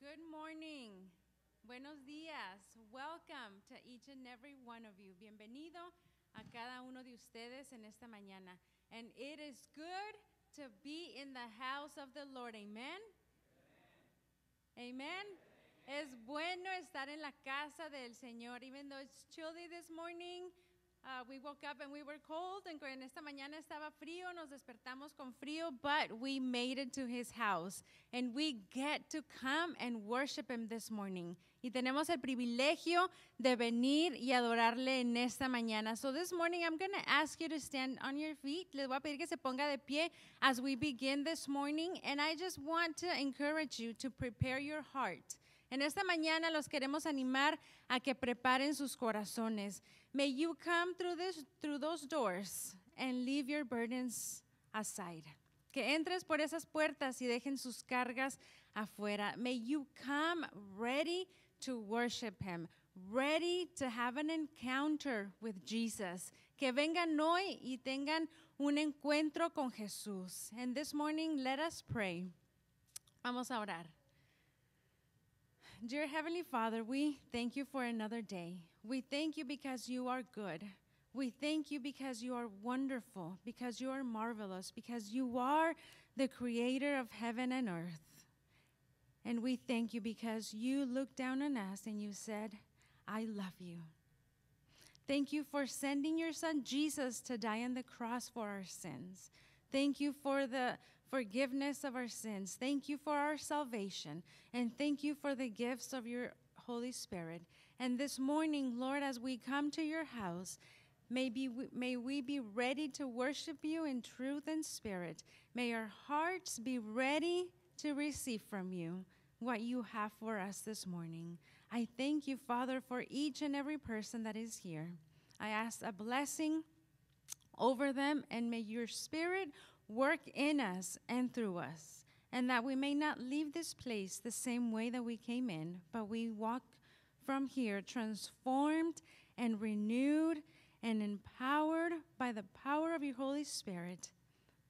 Good morning. Buenos días. Welcome to each and every one of you. Bienvenido a cada uno de ustedes en esta mañana. And it is good to be in the house of the Lord. Amen. Amen. Es bueno estar en la casa del Señor. Even though it's chilly this morning, uh, we woke up and we were cold. And en esta mañana estaba frío, nos despertamos con frío, but we made it to His house. And we get to come and worship Him this morning. Y tenemos el privilegio de venir y adorarle en esta mañana. So this morning I'm going to ask you to stand on your feet. Les voy a pedir que se ponga de pie as we begin this morning. And I just want to encourage you to prepare your heart. En esta mañana los queremos animar a que preparen sus corazones. May you come through those doors and leave your burdens aside. Que entres por esas puertas y dejen sus cargas afuera. May you come ready to worship him, ready to have an encounter with Jesus. Que vengan hoy y tengan un encuentro con Jesús. And this morning let us pray. Vamos a orar. Dear Heavenly Father, we thank you for another day. We thank you because you are good. We thank you because you are wonderful, because you are marvelous, because you are the creator of heaven and earth. And we thank you because you looked down on us and you said, I love you. Thank you for sending your son Jesus to die on the cross for our sins. Thank you for the forgiveness of our sins. Thank you for our salvation. And thank you for the gifts of your Holy Spirit. And this morning, Lord, as we come to your house, may, be, may we be ready to worship you in truth and spirit. May our hearts be ready to receive from you what you have for us this morning. I thank you, Father, for each and every person that is here. I ask a blessing over them, and may your spirit work in us and through us, and that we may not leave this place the same way that we came in, but we walk from here transformed and renewed and empowered by the power of your Holy Spirit.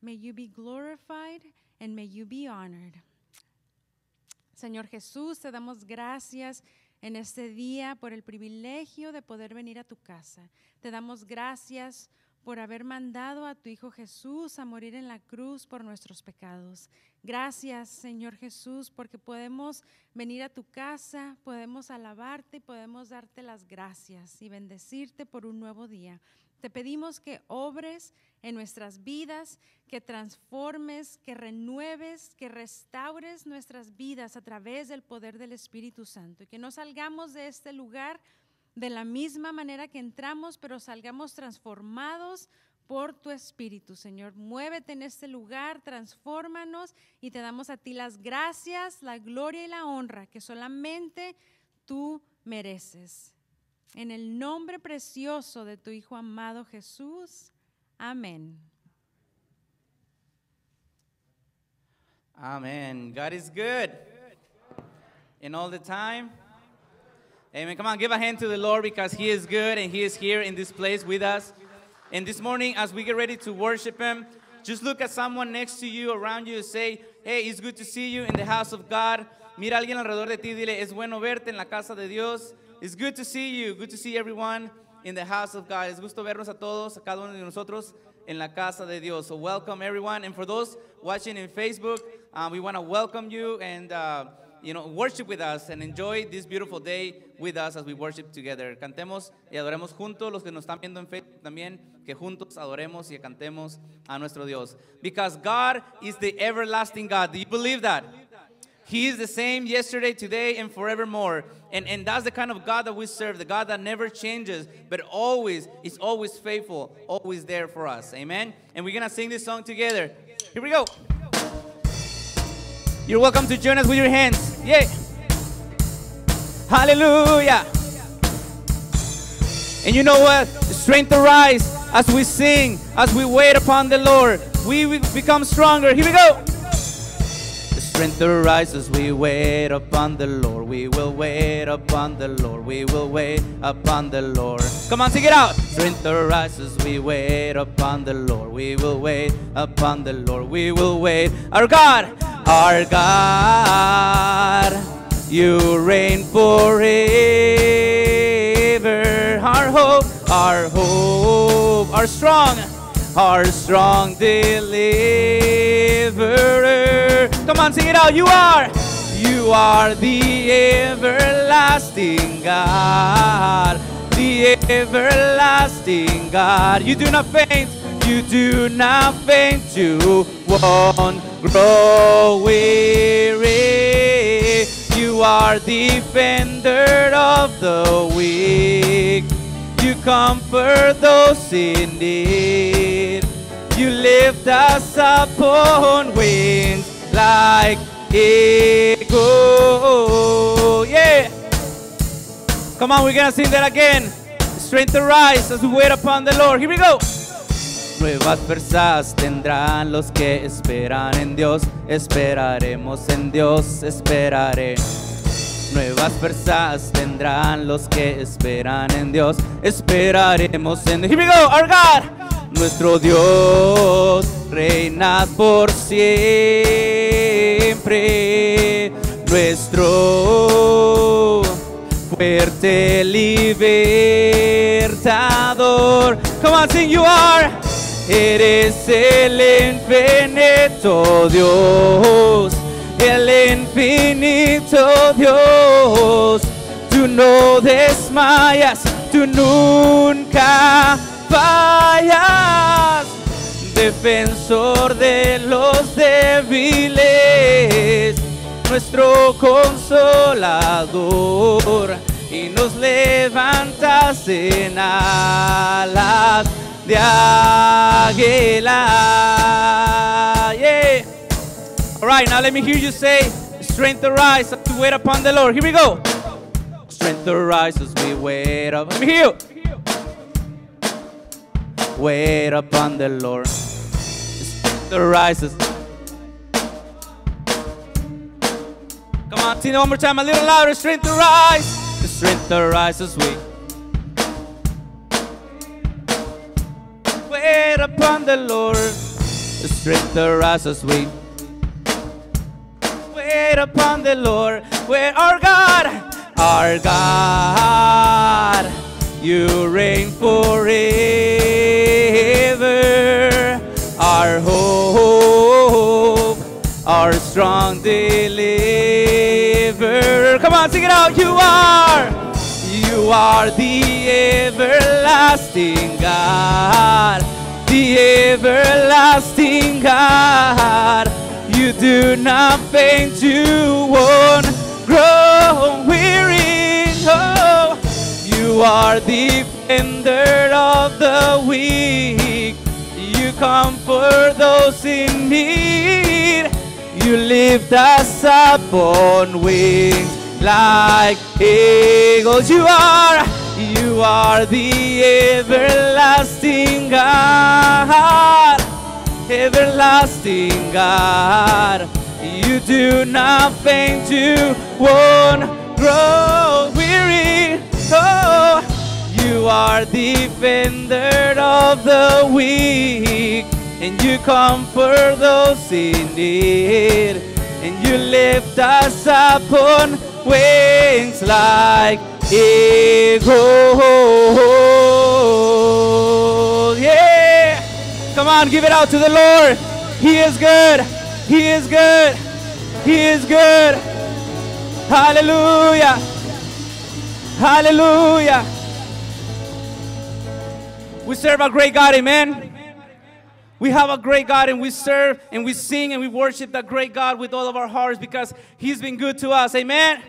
May you be glorified and may you be honored. Señor Jesús, te damos gracias en este día por el privilegio de poder venir a tu casa. Te damos gracias por haber mandado a tu Hijo Jesús a morir en la cruz por nuestros pecados. Gracias, Señor Jesús, porque podemos venir a tu casa, podemos alabarte y podemos darte las gracias y bendecirte por un nuevo día. Te pedimos que obres en nuestras vidas, que transformes, que renueves, que restaures nuestras vidas a través del poder del Espíritu Santo y que no salgamos de este lugar de la misma manera que entramos, pero salgamos transformados por tu Espíritu, Señor. Muévete en este lugar, transfórmanos y te damos a ti las gracias, la gloria y la honra que solamente tú mereces. En el nombre precioso de tu Hijo amado Jesús. Amén. Amen. God is good. And all the time. Amen. Come on, give a hand to the Lord because He is good and He is here in this place with us. And this morning, as we get ready to worship Him, just look at someone next to you, around you, and say, Hey, it's good to see you in the house of God. Mira a alguien alrededor de ti, dile, es bueno verte en la casa de Dios. It's good to see you. Good to see everyone in the house of God. Es gusto vernos a todos, a cada uno de nosotros en la casa de Dios. So welcome everyone. And for those watching in Facebook, uh, we want to welcome you and uh, you know worship with us and enjoy this beautiful day with us as we worship together. Cantemos y adoremos juntos los que nos están viendo en Facebook también, que juntos adoremos y cantemos a nuestro Dios. Because God is the everlasting God. Do you believe that? He is the same yesterday, today, and forevermore. And, and that's the kind of God that we serve, the God that never changes, but always is always faithful, always there for us. Amen. And we're gonna sing this song together. Here we go. You're welcome to join us with your hands. Yay. Hallelujah. And you know what? Strength arise as we sing, as we wait upon the Lord. We become stronger. Here we go. The strength arises, we wait upon the Lord. We will wait upon the Lord. We will wait upon the Lord. Come on, sing it out. Strength arises, we wait upon the Lord. We will wait upon the Lord. We will wait. Our God, our God, You reign forever. Our hope, our hope, our strong, our strong deliverer. Come on, sing it out. You are, you are the everlasting God, the everlasting God. You do not faint, you do not faint, you won't grow weary. You are defender of the weak. You comfort those in need. You lift us up on wings like eagles. Yeah. Come on, we're gonna sing that again. Strength to rise as we wait upon the Lord. Here we go. Nuevas fuerzas tendrán los que esperan en Dios. Esperaremos en Dios, esperaré. Nuevas fuerzas tendrán los que esperan en Dios. Esperaremos en Here we go, our God. Nuestro Dios reina por siempre. Nuestro fuerte libertador. Come on, sing you are. Eres el infinito Dios, el infinito Dios. Tú no desmayas, tú nunca fallas. Defensor de los débiles, nuestro consolador. Y nos levantas en alas de águila. All right, now let me hear you say, strength to rise to wait upon the Lord. Here we go. Strength to rise as we wait up. Let me hear you. Wait upon the Lord. Strength to rise as Come on, sing it one more time, a little louder. Strength to rise. Strength to rise as we wait upon the Lord. Strength to rise as we wait upon the Lord. Where our God, our God, you reign forever. Our hope, our strong deliverer. Come on, sing it out. You are, you are the everlasting God, the everlasting God. You do not faint, you won't grow weary. Oh, you are the defender of the weak. You comfort those in need. You lift us up on wings like eagles. You are, you are the everlasting God, everlasting God. You do not faint, you won't grow weary. Oh, you are the defender of the weak, and you comfort those in need, and you lift us up on wings like eagles. Come on, give it out to the Lord. He is good. He is good. He is good. Hallelujah. Hallelujah. We serve a great God, amen. We have a great God and we serve and we sing and we worship that great God with all of our hearts because He's been good to us, amen.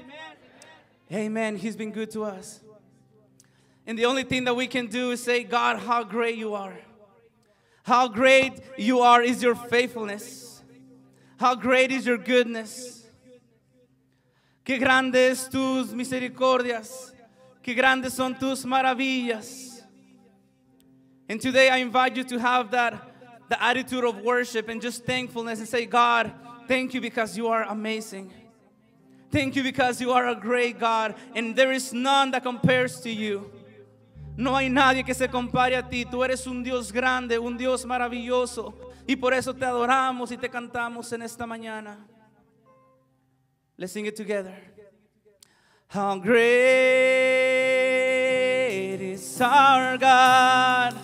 Amen. He's been good to us. And the only thing that we can do is say, God, how great you are. How great you are is your faithfulness. How great is your goodness. Qué grandes tus misericordias. Qué grandes son tus maravillas. And today I invite you to have that the attitude of worship and just thankfulness and say, God, thank you because you are amazing. Thank you because you are a great God and there is none that compares to you. No hay nadie que se compare a ti. Tú eres un Dios grande, un Dios maravilloso. Y por eso te adoramos y te cantamos en esta mañana. Let's sing it together. How great is our God.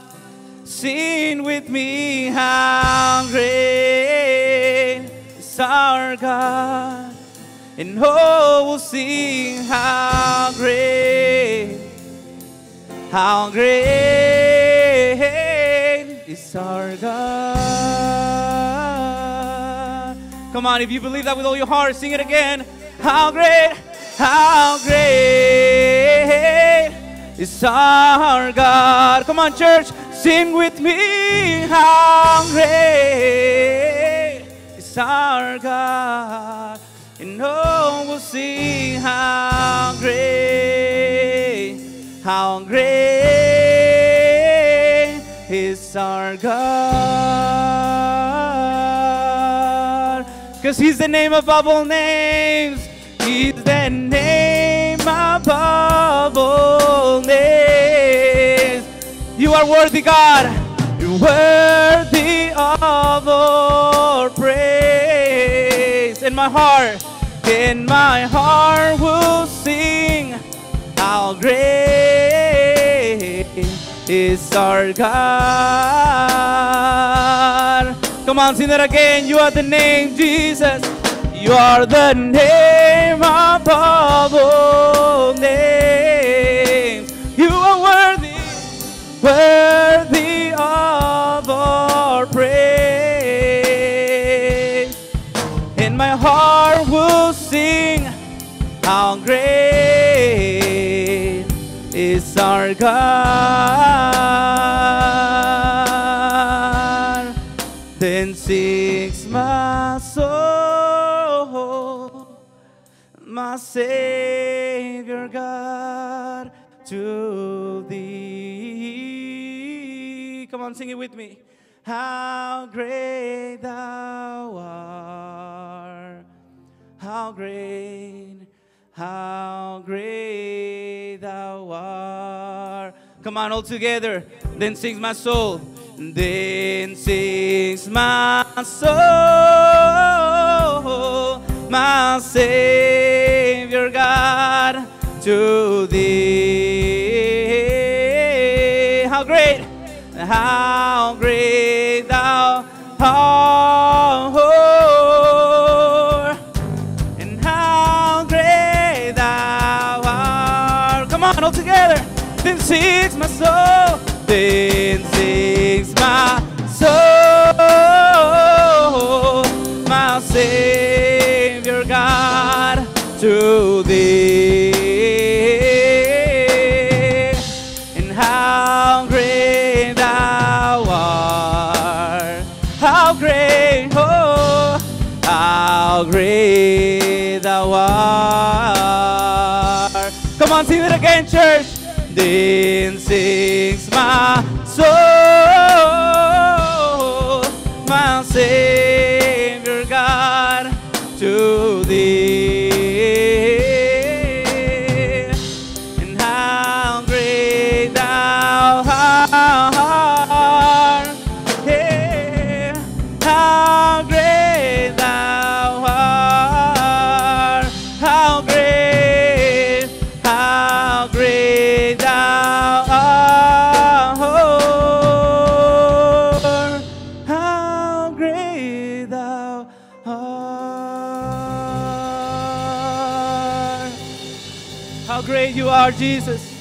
Sing with me, how great is our God. And oh, we'll sing how great, how great is our God. Come on, if you believe that with all your heart, sing it again. How great, how great is our God. Come on, church, sing with me. How great is our God. And oh, we'll see how great, how great is our God. Because He's the name above all names. He's the name above all names. You are worthy, God. You're worthy of our praise. In my heart, in my heart will sing how great is our God. Come on, sing that again. You are the name, Jesus. You are the name above all names. You are worthy, worthy of our praise. And my heart will sing how great is our God. Then sings my soul, my Savior God, to thee. Come on, sing it with me. How great thou art, how great, how great art. Come on, all together. Then sings my soul. Then sings my soul, my Savior God, to thee. How great, how great sings my soul, then sings my soul, my Savior God, to thee. Then sings my soul, my Savior are, Jesus.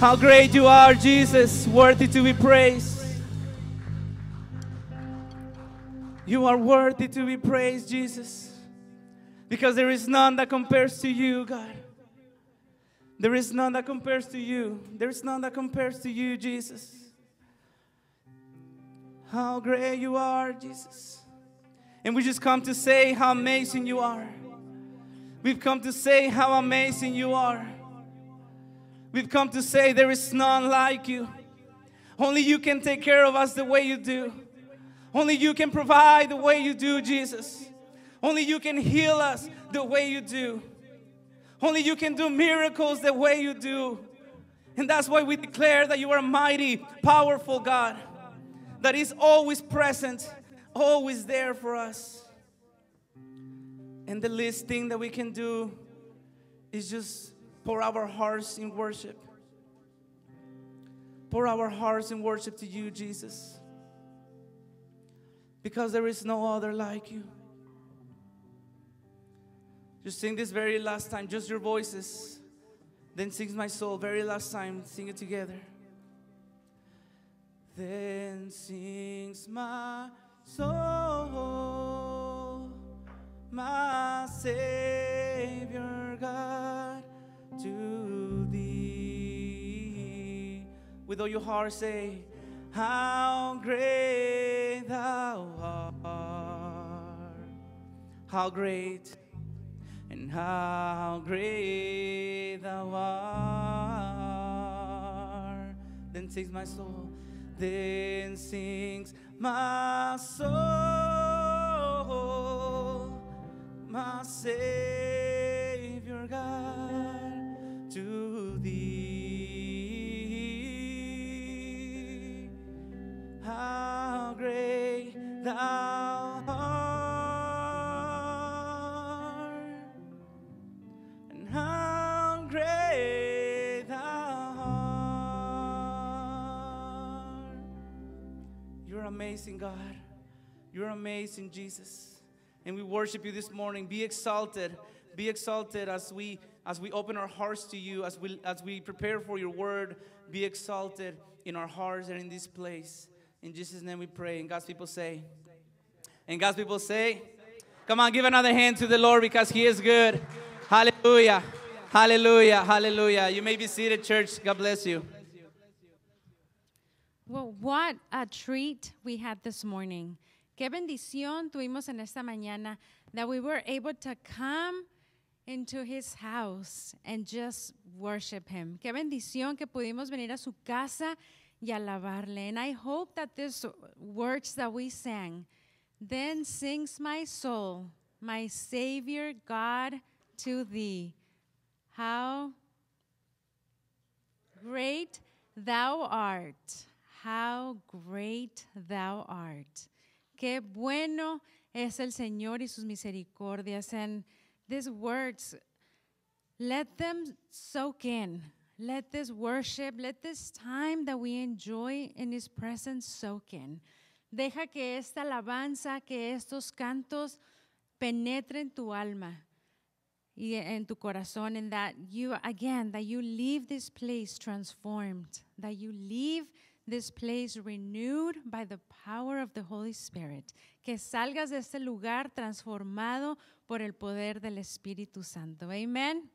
How great you are, Jesus, worthy to be praised. You are worthy to be praised, Jesus, because there is none that compares to you, God. There is none that compares to you. There is none that compares to you, Jesus. How great you are, Jesus. And we just come to say how amazing you are. We've come to say how amazing you are. We've come to say there is none like you. Only you can take care of us the way you do. Only you can provide the way you do, Jesus. Only you can heal us the way you do. Only you can do miracles the way you do. And that's why we declare that you are a mighty, powerful God that is always present, always there for us. And the least thing that we can do is just pour our hearts in worship. Pour our hearts in worship to you, Jesus. Because there is no other like you. Just sing this very last time, just your voices. Then sings my soul, very last time. Sing it together. Then sings my soul, my Savior to thee. With all your heart, say, How great thou art! How great and how great thou art. Then sings my soul, then sings my soul, my Savior thou art, and how great thou art. You're amazing, God. You're amazing, Jesus. And we worship you this morning. Be exalted. Be exalted as we as we open our hearts to you, as we as we prepare for your word. Be exalted in our hearts and in this place. In Jesus' name we pray. And God's people say. And God's people say, Come on, give another hand to the Lord because He is good. Hallelujah. Hallelujah. Hallelujah. You may be seated, church. God bless you. Well, what a treat we had this morning. Qué bendición tuvimos en esta mañana that we were able to come into his house and just worship him. Qué bendición que pudimos venir a su casa y alabarle. And I hope that these words that we sang, then sings my soul, my Savior God to thee. How great thou art. How great thou art. Qué bueno es el Señor y sus misericordias. And these words, let them soak in. Let this worship, let this time that we enjoy in His presence soak in. Deja que esta alabanza, que estos cantos penetren tu alma y en tu corazón, and that you, again, that you leave this place transformed, that you leave this place renewed by the power of the Holy Spirit. Que salgas de este lugar transformado por el poder del Espíritu Santo. Amen.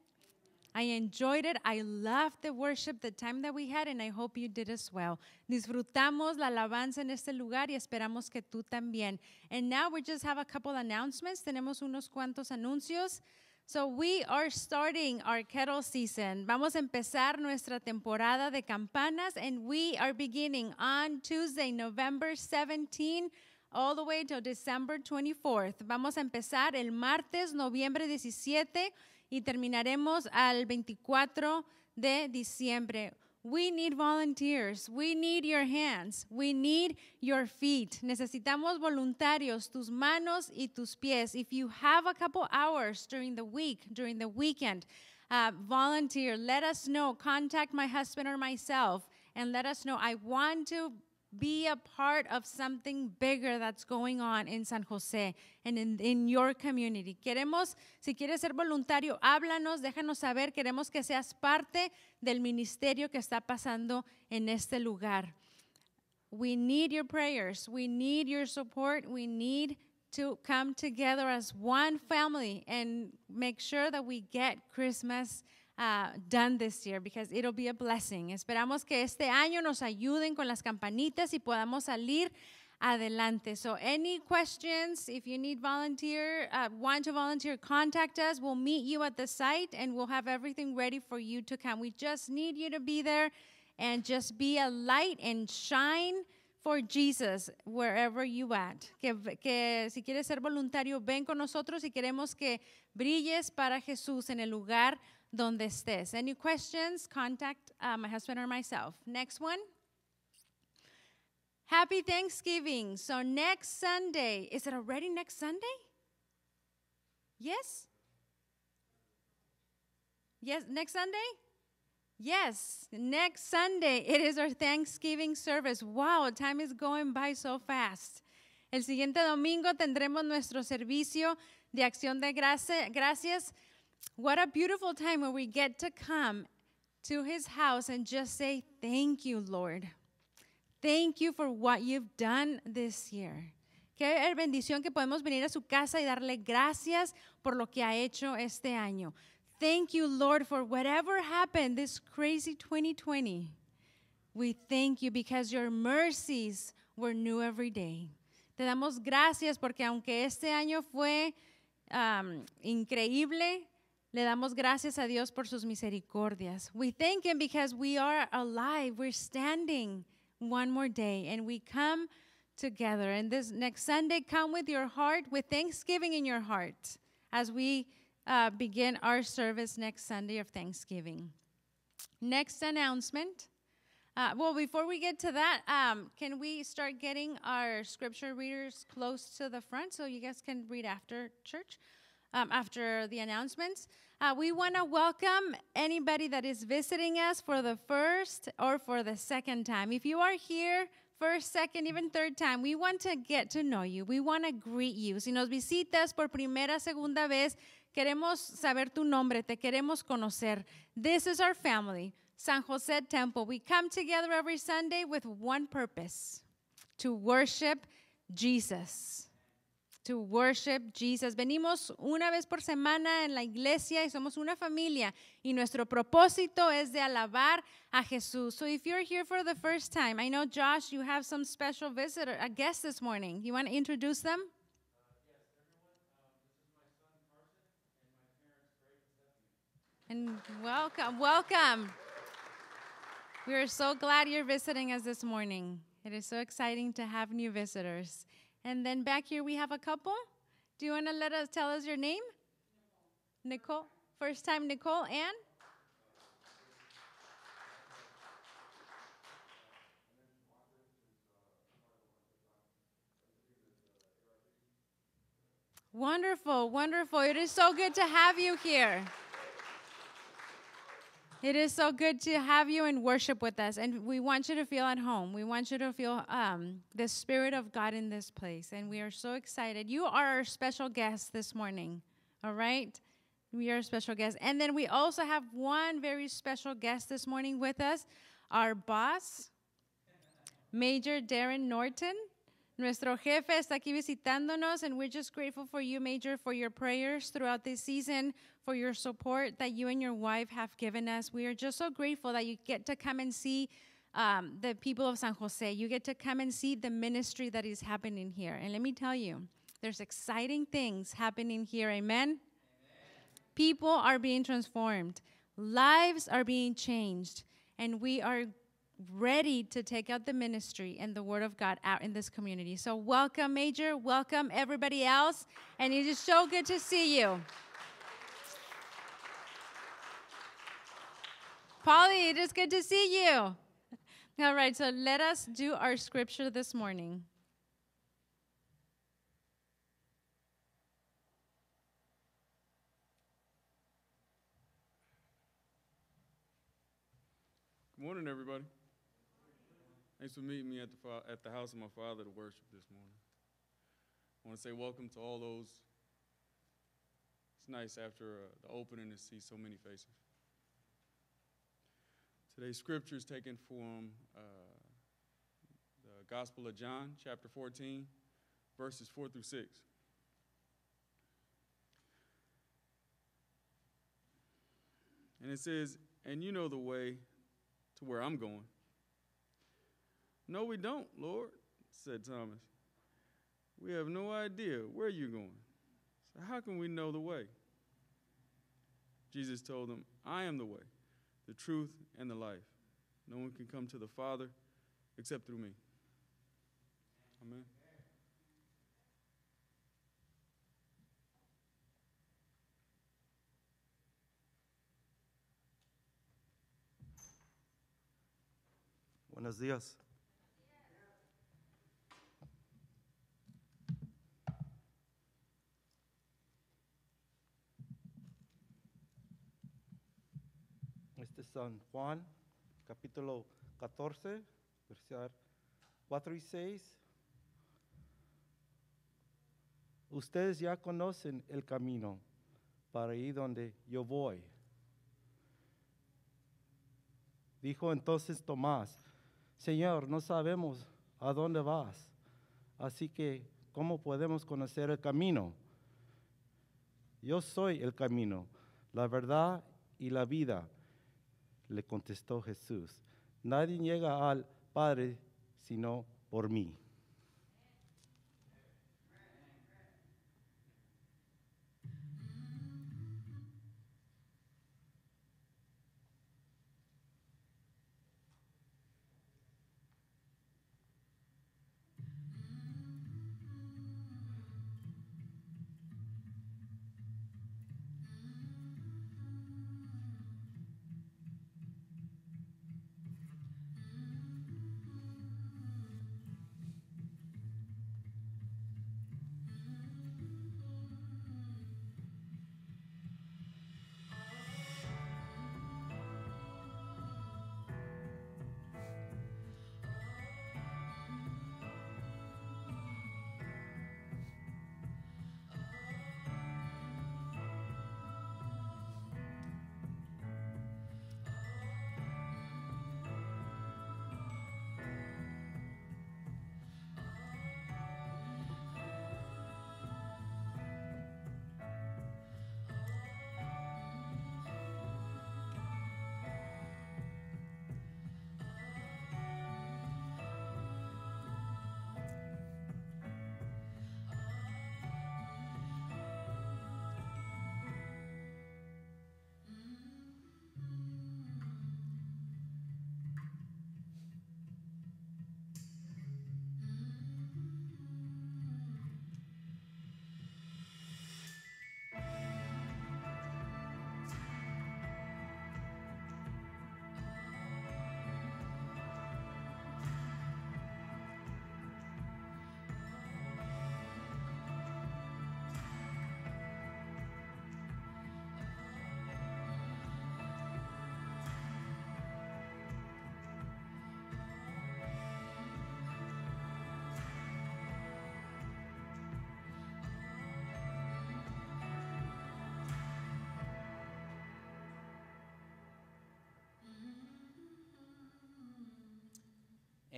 I enjoyed it. I loved the worship, the time that we had, and I hope you did as well. Disfrutamos la alabanza en este lugar y esperamos que tú también. And now we just have a couple announcements. Tenemos unos cuantos anuncios. So we are starting our kettle season. Vamos a empezar nuestra temporada de campanas and we are beginning on Tuesday, November 17 all the way till December 24th. Vamos a empezar el martes, noviembre 17 y terminaremos al 24 de diciembre. We need volunteers. We need your hands. We need your feet. Necesitamos voluntarios, tus manos y tus pies. If you have a couple hours during the week, during the weekend, uh, volunteer. Let us know. Contact my husband or myself and let us know. I want to be a part of something bigger that's going on in San Jose and in, in your community. Queremos, si quieres ser voluntario, háblanos, déjanos saber. Queremos que seas parte del ministerio que está pasando en este lugar. We need your prayers. We need your support. We need to come together as one family and make sure that we get Christmas uh, done this year because it'll be a blessing. Esperamos que este año nos ayuden con las campanitas y podamos salir adelante. So, any questions? If you need volunteer, uh, want to volunteer, contact us. We'll meet you at the site and we'll have everything ready for you to come. We just need you to be there and just be a light and shine for Jesus wherever you at. Que, que si quieres ser voluntario, ven con nosotros y queremos que brilles para Jesús en el lugar donde estés. Any questions? Contact uh, my husband or myself. Next one. Happy Thanksgiving. So next Sunday, is it already next Sunday? Yes? Yes, next Sunday? Yes, next Sunday it is our Thanksgiving service. Wow, time is going by so fast. El siguiente domingo tendremos nuestro servicio de acción de gracias. What a beautiful time when we get to come to his house and just say, Thank you, Lord. Thank you for what you've done this year. Qué bendición que podemos venir a su casa y darle gracias por lo que ha hecho este año. Thank you, Lord, for whatever happened this crazy 2020. We thank you because your mercies were new every day. Te damos gracias porque aunque este año fue um, increíble, le damos gracias a Dios por sus misericordias. We thank Him because we are alive. We're standing one more day and we come together. And this next Sunday, come with your heart, with thanksgiving in your heart as we uh, begin our service next Sunday of Thanksgiving. Next announcement. Uh, well, before we get to that, um, can we start getting our scripture readers close to the front so you guys can read after church, um, after the announcements? Uh, we want to welcome anybody that is visiting us for the first or for the second time. If you are here first, second, even third time, we want to get to know you. We want to greet you. Si nos visitas por primera, segunda vez, Queremos saber tu nombre, te queremos conocer. This is our family, San Jose Temple. We come together every Sunday with one purpose to worship Jesus. To worship Jesus. Venimos una vez por semana en la iglesia y somos una familia y nuestro propósito es de alabar a Jesús. So if you're here for the first time, I know Josh, you have some special visitor, a guest this morning. You want to introduce them? And welcome, welcome. We are so glad you're visiting us this morning. It is so exciting to have new visitors. And then back here we have a couple. Do you want to let us tell us your name? Nicole. First time Nicole and Wonderful, wonderful. It is so good to have you here. It is so good to have you and worship with us. And we want you to feel at home. We want you to feel um, the Spirit of God in this place. And we are so excited. You are our special guest this morning, all right? We are a special guest. And then we also have one very special guest this morning with us our boss, Major Darren Norton. Nuestro jefe está aquí visitándonos, and we're just grateful for you, Major, for your prayers throughout this season, for your support that you and your wife have given us. We are just so grateful that you get to come and see um, the people of San Jose. You get to come and see the ministry that is happening here. And let me tell you, there's exciting things happening here. Amen? Amen. People are being transformed, lives are being changed, and we are ready to take out the ministry and the word of God out in this community. So, welcome, Major. Welcome, everybody else. And it is so good to see you. Polly, it is good to see you. All right, so let us do our scripture this morning. Good morning, everybody. Thanks for meeting me at the, at the house of my father to worship this morning. I want to say welcome to all those. It's nice after uh, the opening to see so many faces. Today's scripture is taken from uh, the Gospel of John, chapter 14, verses 4 through 6. And it says, And you know the way to where I'm going. No, we don't, Lord, said Thomas. We have no idea where you're going. So, how can we know the way? Jesus told them, I am the way, the truth, and the life. No one can come to the Father except through me. Amen. Buenos días. San Juan, capítulo 14, versículos 4 y 6. Ustedes ya conocen el camino para ir donde yo voy. Dijo entonces Tomás, Señor, no sabemos a dónde vas, así que ¿cómo podemos conocer el camino? Yo soy el camino, la verdad y la vida, le contestó Jesús. Nadie llega al Padre sino por mí.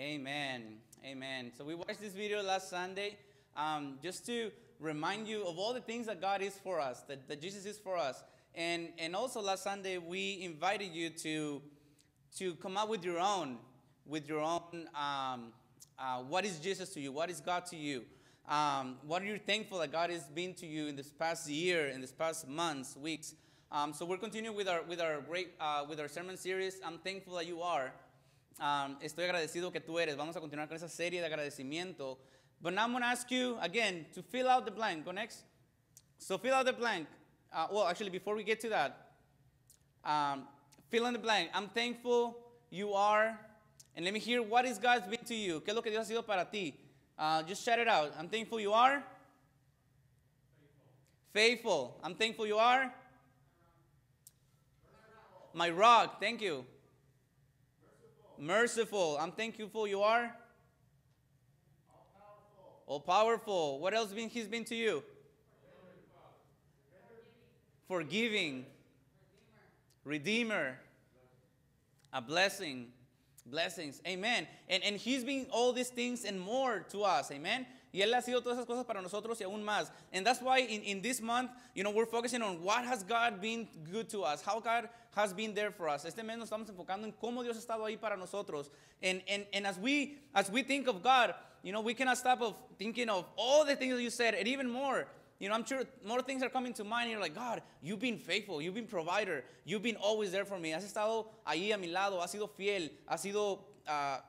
Amen. Amen. So we watched this video last Sunday um, just to remind you of all the things that God is for us, that, that Jesus is for us. And, and also last Sunday, we invited you to, to come up with your own, with your own, um, uh, what is Jesus to you? What is God to you? Um, what are you thankful that God has been to you in this past year, in this past months, weeks? Um, so we're continuing with our, with our great, uh, with our sermon series. I'm thankful that you are. Um, estoy agradecido que tú eres. Vamos a continuar con esa serie de agradecimiento. But now I'm going to ask you again to fill out the blank. Go next. So fill out the blank. Uh, well, actually, before we get to that, um, fill in the blank. I'm thankful you are. And let me hear what is God's been to you. ¿Qué es lo que Dios ha sido para ti? Uh, just shout it out. I'm thankful you are. Faithful. I'm thankful you are. My rock. Thank you. Merciful. I'm thankful you are. All powerful. What else been he's been to you? Forgiving. Redeemer. A blessing. Blessings. Amen. And, and he's been all these things and more to us. Amen. Y Él ha sido todas esas cosas para nosotros y aún más. And that's why in, in this month, you know, we're focusing on what has God been good to us, how God has been there for us. Este mes nos estamos enfocando en cómo Dios ha estado ahí para nosotros. And, and, and as, we, as we think of God, you know, we cannot stop of thinking of all the things that you said and even more. You know, I'm sure more things are coming to mind. You're like, God, you've been faithful. You've been provider. You've been always there for me. Has estado ahí a mi lado. Has sido fiel. Has sido, uh,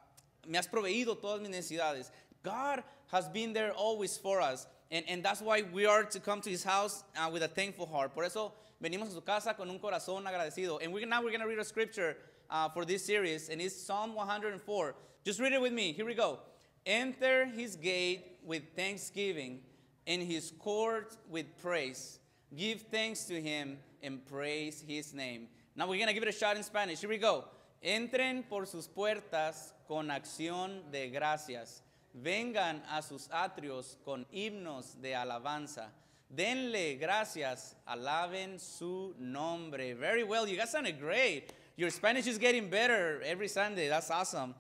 me has proveído todas mis necesidades. God has been there always for us. And, and that's why we are to come to his house uh, with a thankful heart. Por eso venimos a su casa con un corazón agradecido. And we're, now we're going to read a scripture uh, for this series, and it's Psalm 104. Just read it with me. Here we go. Enter his gate with thanksgiving, in his court with praise. Give thanks to him and praise his name. Now we're gonna give it a shot in Spanish. Here we go. Entren por sus puertas con acción de gracias. Vengan a sus atrios con himnos de alabanza. Denle gracias, alaben su nombre. Very well, you guys sounded great. Your Spanish is getting better every Sunday. That's awesome.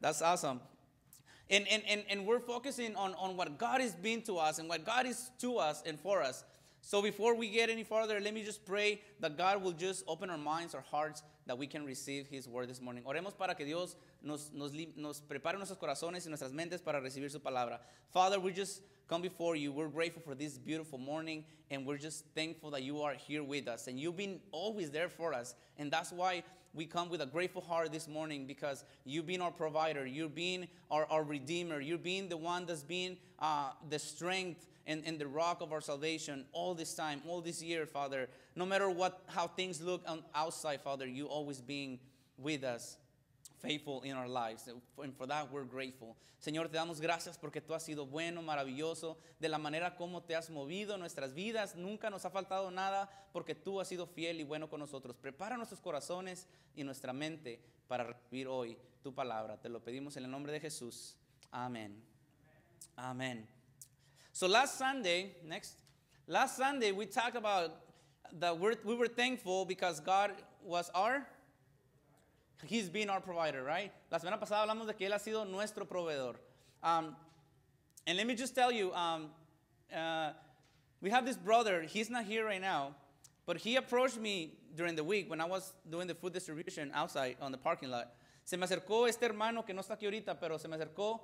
That's awesome. And, and, and, and we're focusing on, on what God has been to us and what God is to us and for us. So before we get any further, let me just pray that God will just open our minds, our hearts, that we can receive His word this morning. Oremos para que Dios nos, nos, nos prepare nuestros corazones y nuestras mentes para recibir su palabra. Father, we just come before you. We're grateful for this beautiful morning, and we're just thankful that you are here with us. And you've been always there for us. And that's why we come with a grateful heart this morning because you've been our provider, you've been our, our redeemer, you've been the one that's been uh, the strength and, and the rock of our salvation all this time, all this year, Father. No matter what how things look on outside, Father, you always being with us. Faithful in our lives. And for that we're grateful. Señor, te damos gracias porque tú has sido bueno, maravilloso, de la manera como te has movido nuestras vidas. Nunca nos ha faltado nada porque tú has sido fiel y bueno con nosotros. Prepara nuestros corazones y nuestra mente para recibir hoy tu palabra. Te lo pedimos en el nombre de Jesús. Amén. Amen. So last Sunday, next, last Sunday we talked about that we're, we were thankful because God was our, He's been our provider, right? La semana pasada hablamos de que Él ha sido nuestro proveedor. Um, and let me just tell you, um, uh, we have this brother, he's not here right now, but he approached me during the week when I was doing the food distribution outside on the parking lot. Se me acercó este hermano que no está aquí ahorita, pero se me acercó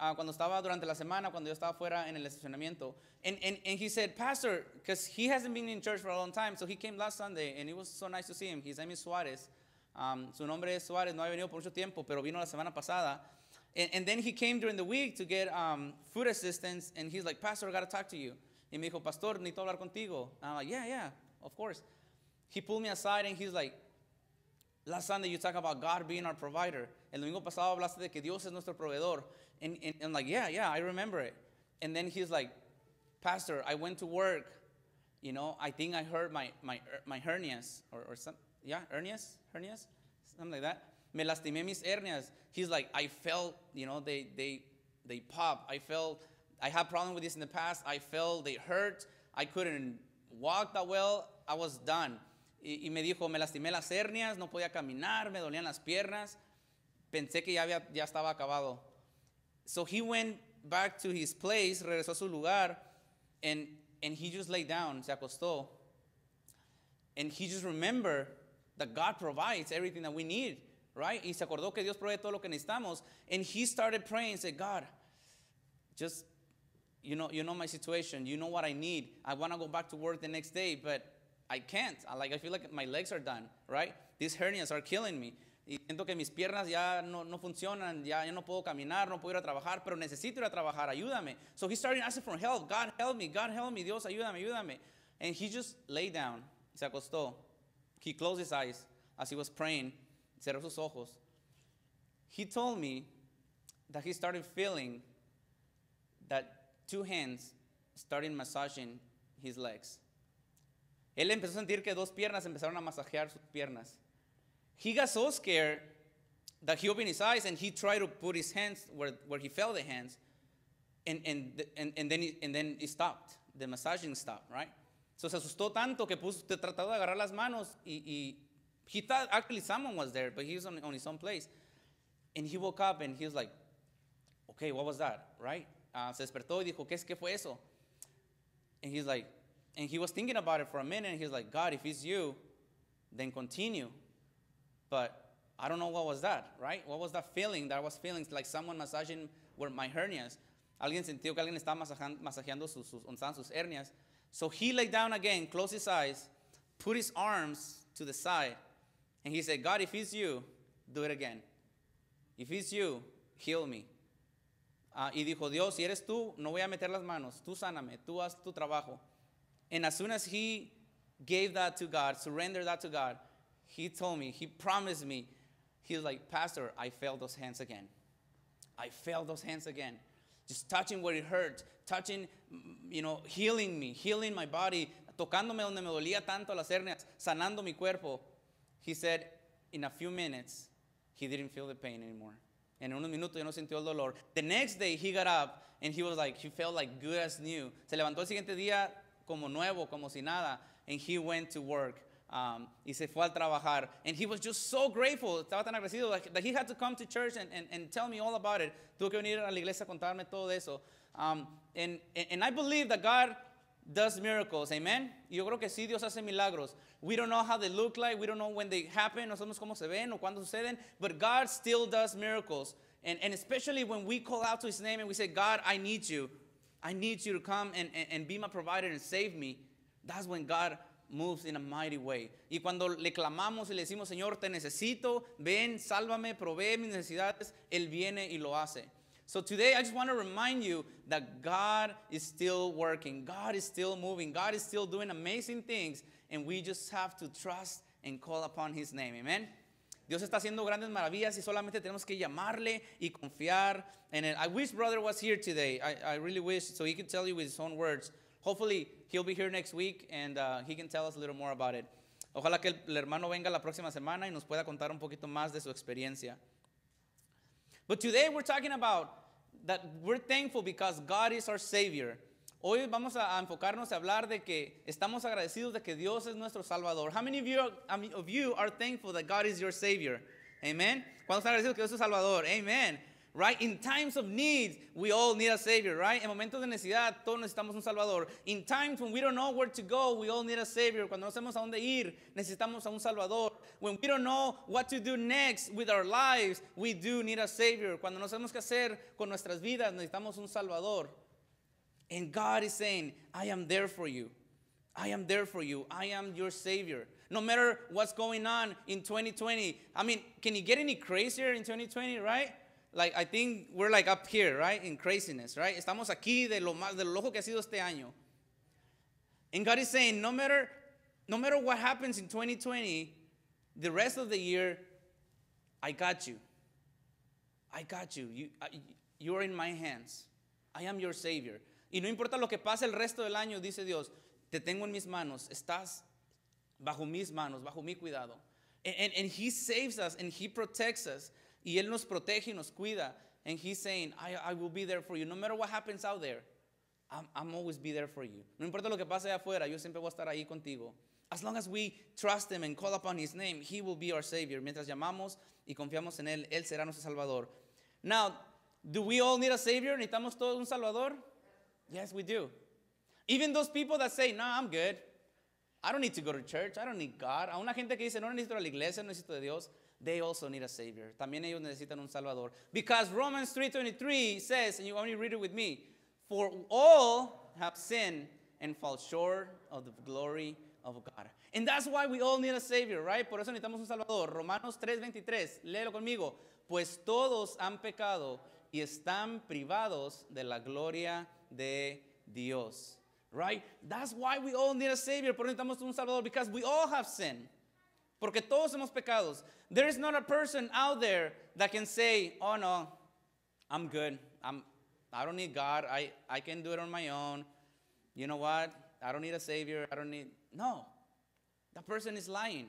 uh, cuando estaba durante la semana, cuando yo estaba fuera en el estacionamiento. And, and, and he said, Pastor, because he hasn't been in church for a long time, so he came last Sunday, and it was so nice to see him. His name is Suarez. Um, su nombre es Suárez, no ha venido por mucho tiempo, pero vino la semana pasada. And, and then he came during the week to get um, food assistance, and he's like, Pastor, I got to talk to you. Y me dijo, Pastor, necesito hablar contigo. And I'm like, yeah, yeah, of course. He pulled me aside, and he's like, Last Sunday you talk about God being our provider. El domingo pasado hablaste de que Dios es nuestro proveedor. And, and, I'm like, yeah, yeah, I remember it. And then he's like, Pastor, I went to work. You know, I think I hurt my, my, my hernias or, or some, yeah, hernias, hernias, something like that. Me lastimé mis hernias. He's like, I felt, you know, they, they, they pop. I felt, I had problem with this in the past. I felt they hurt. I couldn't walk that well. I was done. Y, y me dijo, me lastimé las hernias, no podía caminar, me dolían las piernas. Pensé que ya, había, ya estaba acabado. So he went back to his place, regresó a su lugar, and, and he just lay down, se acostó. And he just remembered that God provides everything that we need, right? Y se acordó que Dios provee todo lo que necesitamos. And he started praying said, God, just, you know, you know my situation. You know what I need. I want to go back to work the next day, but I can't. I, like, I feel like my legs are done, right? These hernias are killing me. Y siento que mis piernas ya no, no funcionan, ya, ya no puedo caminar, no puedo ir a trabajar, pero necesito ir a trabajar, ayúdame. So he started asking for help. God help me, God help me, Dios ayúdame, ayúdame. And he just lay down, se acostó. He closed his eyes as he was praying, cerró sus ojos. He told me that he started feeling that two hands started massaging his legs. Él empezó a sentir que dos piernas empezaron a masajear sus piernas. He got so scared that he opened his eyes and he tried to put his hands where, where he felt the hands, and, and, and, and, then, he, and then it stopped. The massaging stopped, right? So se asustó tanto que puso, te trató de agarrar las manos y, y he thought actually someone was there, but he was on, on his own place. And he woke up and he was like, okay, what was that, right? Uh, se despertó y dijo, ¿qué, es, ¿qué fue eso? And he's like, and he was thinking about it for a minute, and he's like, God, if it's you, then continue. But I don't know what was that, right? What was that feeling that I was feeling like someone massaging where my hernias? Alguien sintió que alguien estaba masajeando sus, sus, sus hernias. So he lay down again, closed his eyes, put his arms to the side, and he said, God, if it's you, do it again. If it's you, heal me. Ah, y dijo, Dios, si eres tú, no voy a meter las manos. Tú sáname, tú haz tu trabajo. And as soon as he gave that to God, surrendered that to God, he told me, he promised me, he was like, Pastor, I felt those hands again. I felt those hands again. Just touching where it hurt, touching, mm, you know, healing me, healing my body, tocándome donde me dolía tanto las hernias, sanando mi cuerpo. he said in a few minutes, he didn't feel the pain anymore. En unos minutos ya no sintió el dolor. The next day he got up and he was like, he felt like good as new. Se levantó el siguiente día como nuevo, como si nada, and he went to work. Um, y se fue al trabajar. And he was just so grateful, estaba tan agradecido that, that he had to come to church and, and, and tell me all about it. Tuvo que venir a la iglesia a contarme todo eso. Um, and, and, I believe that God does miracles, amen. Yo creo que sí, Dios hace milagros. We don't know how they look like, we don't know when they happen, no sabemos cómo se ven o cuándo suceden, but God still does miracles. And, and especially when we call out to His name and we say, God, I need you. I need you to come and, and, and be my provider and save me. That's when God moves in a mighty way. Y cuando le clamamos y le decimos, Señor, te necesito, ven, sálvame, provee mis necesidades, Él viene y lo hace. So today I just want to remind you that God is still working. God is still moving. God is still doing amazing things. And we just have to trust and call upon His name. Amen. Dios está haciendo grandes maravillas y solamente tenemos que llamarle y confiar en él. I wish brother was here today. I, I really wish so he could tell you with his own words. Hopefully he'll be here next week and uh, he can tell us a little more about it. Ojalá que el, hermano venga la próxima semana y nos pueda contar un poquito más de su experiencia. But today we're talking about that we're thankful because God is our Savior. Hoy vamos a, enfocarnos a hablar de que estamos agradecidos de que Dios es nuestro Salvador. How many of you, mean, of you are thankful that God is your Savior? Amen. ¿Cuántos están agradecidos que Dios es su Salvador? Amen. Right? In times of need, we all need a Savior, right? En momentos de necesidad, todos necesitamos un Salvador. In times when we don't know where to go, we all need a Savior. Cuando no sabemos a dónde ir, necesitamos a un Salvador. When we don't know what to do next with our lives, we do need a Savior. Cuando no sabemos qué hacer con nuestras vidas, necesitamos un Salvador. And God is saying, I am there for you. I am there for you. I am your Savior. No matter what's going on in 2020. I mean, can you get any crazier in 2020, right? Like, I think we're like up here, right? In craziness, right? Estamos aquí de lo más, de lo loco que ha sido este año. And God is saying, no matter, no matter what happens in 2020, the rest of the year, I got you. I got you. You, you are in my hands. I am your Savior. Y no importa lo que pase el resto del año, dice Dios, te tengo en mis manos, estás bajo mis manos, bajo mi cuidado. And, and, and He saves us and He protects us. Y Él nos protege y nos cuida. And He's saying, I, I will be there for you. No matter what happens out there, I'm, I'm always be there for you. No importa lo que pase afuera, yo siempre voy a estar ahí contigo. As long as we trust Him and call upon His name, He will be our Savior. Mientras llamamos y confiamos en Él, Él será nuestro Salvador. Now, do we all need a Savior? ¿Necesitamos todos un Salvador? Yes, we do. Even those people that say, no, I'm good. I don't need to go to church. I don't need God. A una gente que dice, no necesito la iglesia, no necesito de Dios. They also need a Savior. También ellos necesitan un Salvador. Because Romans 3.23 says, and you to read it with me, For all have sinned and fall short of the glory of God. And that's why we all need a Savior, right? Por eso necesitamos un Salvador. Romanos 3.23, léelo conmigo. Pues todos han pecado y están privados de la gloria de Dios. Right? That's why we all need a Savior. Por necesitamos un Salvador. Because we all have sin. Porque todos hemos pecados. There is not a person out there that can say, oh no, I'm good. I'm, I don't need God. I, I can do it on my own. You know what? I don't need a Savior. I don't need. No. That person is lying.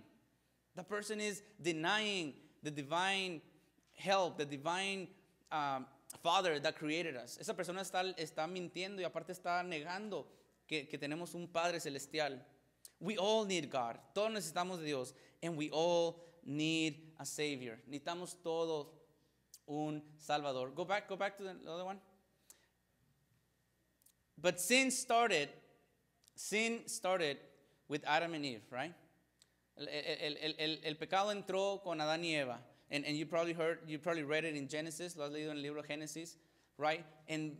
That person is denying the divine help, the divine um, Father that created us. Esa persona está, está mintiendo y aparte está negando que, que tenemos un Padre celestial. We all need God. Todos necesitamos de Dios. And we all need a Savior. Necesitamos todos un Salvador. Go back, go back to the other one. But sin started, sin started with Adam and Eve, right? El, el, el, el, pecado entró con Adán y Eva. And, and you probably heard, you probably read it in Genesis, lo has leído en el libro Génesis, right? And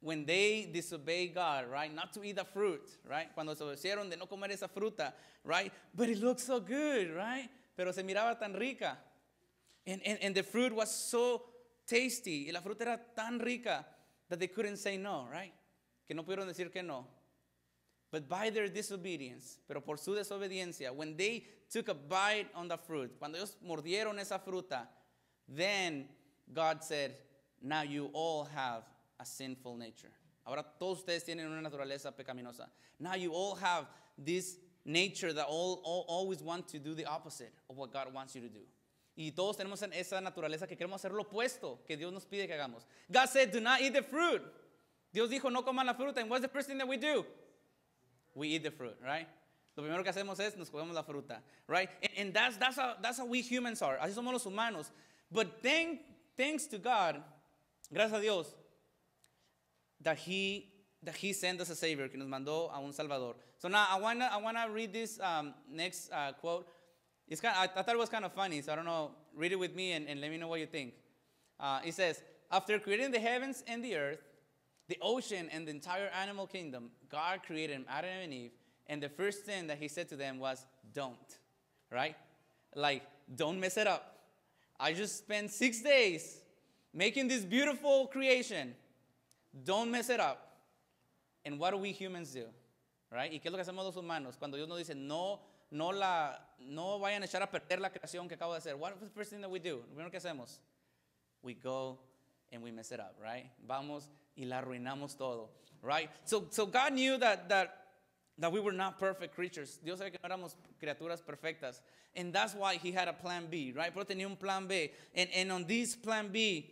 when they disobey God, right? Not to eat the fruit, right? Cuando se de no comer esa fruta, right? But it looked so good, right? Pero se miraba tan rica. And, and, and the fruit was so tasty. Y la fruta era tan rica that they couldn't say no, right? Que no pudieron decir que no. But by their disobedience, pero por su desobediencia, when they took a bite on the fruit, cuando ellos mordieron esa fruta, then God said, now you all have a sinful nature. Ahora todos ustedes tienen una naturaleza pecaminosa. Now you all have this nature that all, all, always want to do the opposite of what God wants you to do. Y todos tenemos esa naturaleza que queremos hacer lo opuesto que Dios nos pide que hagamos. God said, do not eat the fruit. Dios dijo, no coman la fruta. And what's the first thing that we do? We eat the fruit, right? Lo primero que hacemos es nos comemos la fruta, right? And, and that's, that's, how, that's how we humans are. Así somos los humanos. But thank, thanks to God, gracias a Dios, that He that He sent us a Savior, que nos mandó a un Salvador. So now I wanna I wanna read this um, next uh, quote. It's kind of, I, thought it was kind of funny, so I don't know. Read it with me and, and let me know what you think. Uh, it says, After creating the heavens and the earth, the ocean and the entire animal kingdom, God created Adam and Eve, and the first thing that He said to them was, "Don't," right? Like, don't mess it up. I just spent six days making this beautiful creation. Don't mess it up. And what do we humans do? Right? ¿Y qué es lo que hacemos los humanos? Cuando Dios nos dice, no, no, la, no vayan a echar a perder la creación que acabo de hacer. What is the first thing that we do? Lo primero que hacemos? We go and we mess it up, right? Vamos y la arruinamos todo, right? So, so God knew that, that, that we were not perfect creatures. Dios sabía que no éramos criaturas perfectas. And that's why he had a plan B, right? Pero tenía un plan B. And, and on this plan B,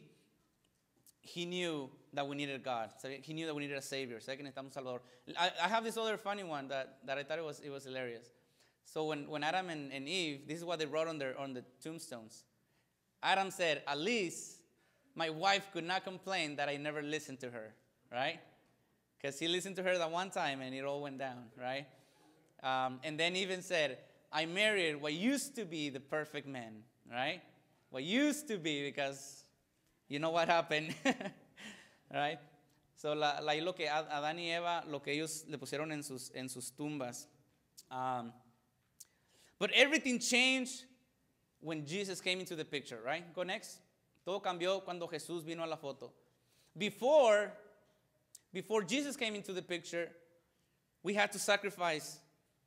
he knew that we needed God. So he knew that we needed a Savior. Que necesitamos Salvador. I, I, have this other funny one that, that I thought it was, it was hilarious. So when, when Adam and, and Eve, this is what they wrote on, their, on the tombstones. Adam said, at least my wife could not complain that I never listened to her, right? Because he listened to her that one time and it all went down, right? Um, and then even said, I married what used to be the perfect man, right? What used to be, because you know what happened. right? So, la, la, lo que Adán y Eva, lo que ellos le pusieron en sus, en sus tumbas. Um, but everything changed when Jesus came into the picture, right? Go next. Todo cambió cuando Jesús vino a la foto. Before, before Jesus came into the picture, we had to sacrifice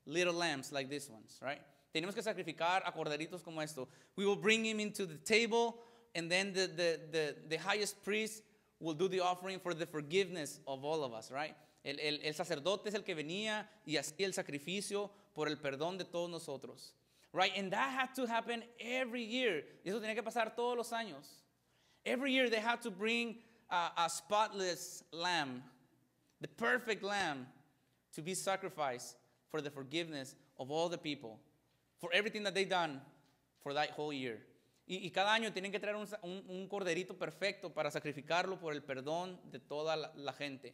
little lambs like these ones, right? Tenemos que sacrificar a corderitos como esto. We will bring him into the table, and then the, the, the, the highest priest will do the offering for the forgiveness of all of us, right? El, el, el sacerdote es el que venía y hacía el sacrificio por el perdón de todos nosotros. Right? And that had to happen every year. Y eso tenía que pasar todos los años. Every year they had to bring a, a spotless lamb, the perfect lamb, to be sacrificed for the forgiveness of all the people, for everything that they done for that whole year. Y, y cada año tienen que traer un, un, un, corderito perfecto para sacrificarlo por el perdón de toda la, la gente.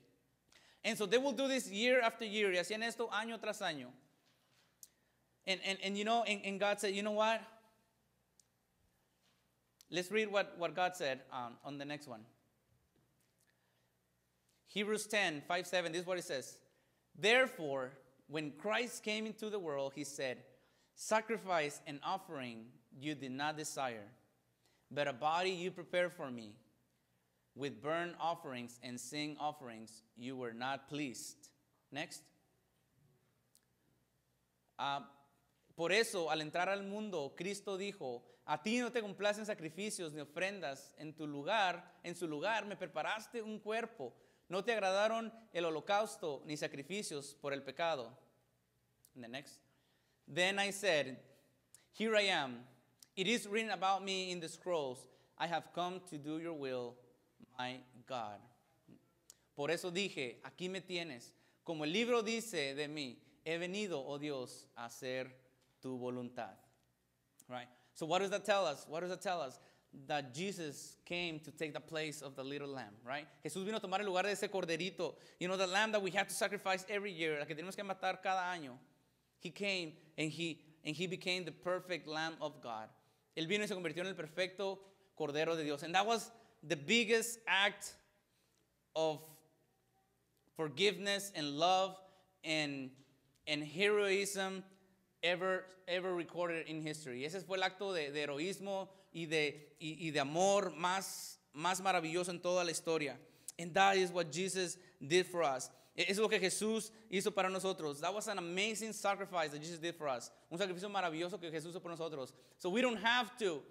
And so they will do this year after year. Y hacían esto año tras año. And, and, and you know, and, God said, you know what? Let's read what, what God said um, on the next one. Hebrews 10, 5, 7, this is what it says. Therefore, when Christ came into the world, he said, Sacrifice and offering you did not desire, but a body you prepared for me. With burnt offerings and sin offerings you were not pleased. Next. Uh, por eso, al entrar al mundo, Cristo dijo, a ti no te complacen sacrificios ni ofrendas. En tu lugar, en su lugar, me preparaste un cuerpo. No te agradaron el holocausto ni sacrificios por el pecado. And the next. Then I said, Here I am. It is written about me in the scrolls. I have come to do your will, my God. Por eso dije, aquí me tienes. Como el libro dice de mí, he venido, oh Dios, a hacer tu voluntad. Right? So what does that tell us? What does that tell us? That Jesus came to take the place of the little lamb, right? Jesús vino a tomar el lugar de ese corderito. You know, the lamb that we have to sacrifice every year, la que tenemos que matar cada año. He came and he, and he became the perfect lamb of God. Él vino y se convirtió en el perfecto Cordero de Dios. And that was the biggest act of forgiveness and love and, and heroism ever, ever recorded in history. Ese fue el acto de, de heroísmo y de, y, y de amor más, más maravilloso en toda la historia. And that is what Jesus did for us. Es lo que Jesús hizo para nosotros. That was an amazing sacrifice that Jesus did for us. Un sacrificio maravilloso que Jesús hizo por nosotros. So we don't have to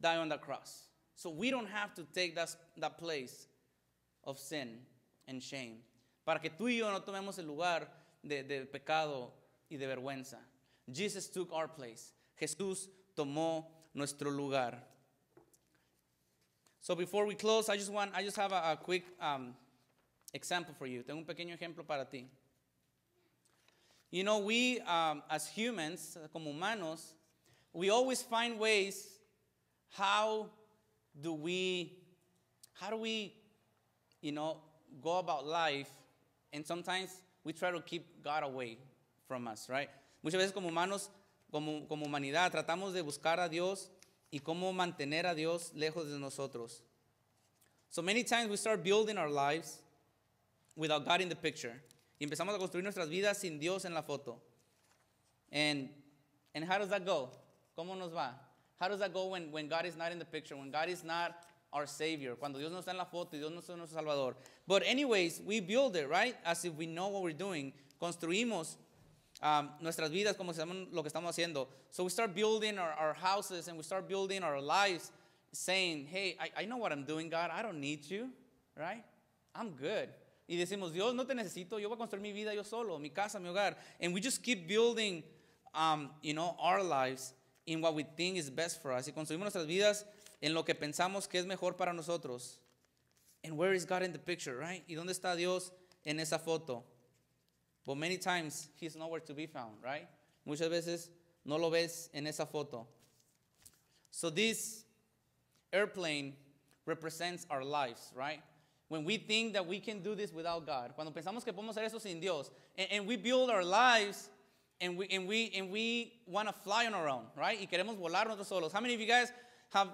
die on the cross. So we don't have to take that, that place of sin and shame. Para que tú y yo no tomemos el lugar de, de pecado y de vergüenza. Jesus took our place. Jesús tomó nuestro lugar. So before we close, I just want, I just have a, a quick um, example for you. Tengo un pequeño ejemplo para ti. You know, we um, as humans, como humanos, we always find ways how do we, how do we, you know, go about life, and sometimes we try to keep God away from us, right? Muchas veces como humanos, como, como humanidad, tratamos de buscar a Dios y cómo mantener a Dios lejos de nosotros. So many times we start building our lives without God in the picture. Y empezamos a construir nuestras vidas sin Dios en la foto. And, and how does that go? ¿Cómo nos va? How does that go when, when God is not in the picture, when God is not our Savior, cuando Dios no está en la foto y Dios no es nuestro Salvador? But anyways, we build it, right? As if we know what we're doing. Construimos um, nuestras vidas como lo que estamos haciendo. So we start building our, our houses and we start building our lives saying, hey, I, I know what I'm doing, God. I don't need you, right? I'm good. Y decimos, Dios, no te necesito, yo voy a construir mi vida yo solo, mi casa, mi hogar. And we just keep building, um, you know, our lives in what we think is best for us. Y construimos nuestras vidas en lo que pensamos que es mejor para nosotros. And where is God in the picture, right? ¿Y dónde está Dios en esa foto? But many times he's nowhere to be found, right? Muchas veces no lo ves en esa foto. So this airplane represents our lives, right? When we think that we can do this without God, cuando pensamos que podemos hacer eso sin Dios, and, and we build our lives and we, and we, and we want to fly on our own, right? Y queremos volar nosotros solos. How many of you guys have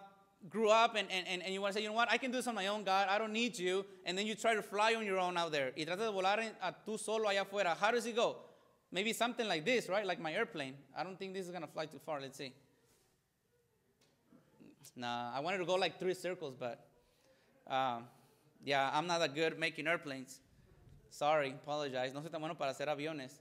grew up and, and, and you want to say, you know what, I can do this on my own, God, I don't need you, and then you try to fly on your own out there. Y tratas de volar a tú solo allá afuera. How does it go? Maybe something like this, right? Like my airplane. I don't think this is going to fly too far. Let's see. Nah, I wanted to go like three circles, but um, yeah, I'm not that good making airplanes. Sorry, apologize. No soy tan bueno para hacer aviones.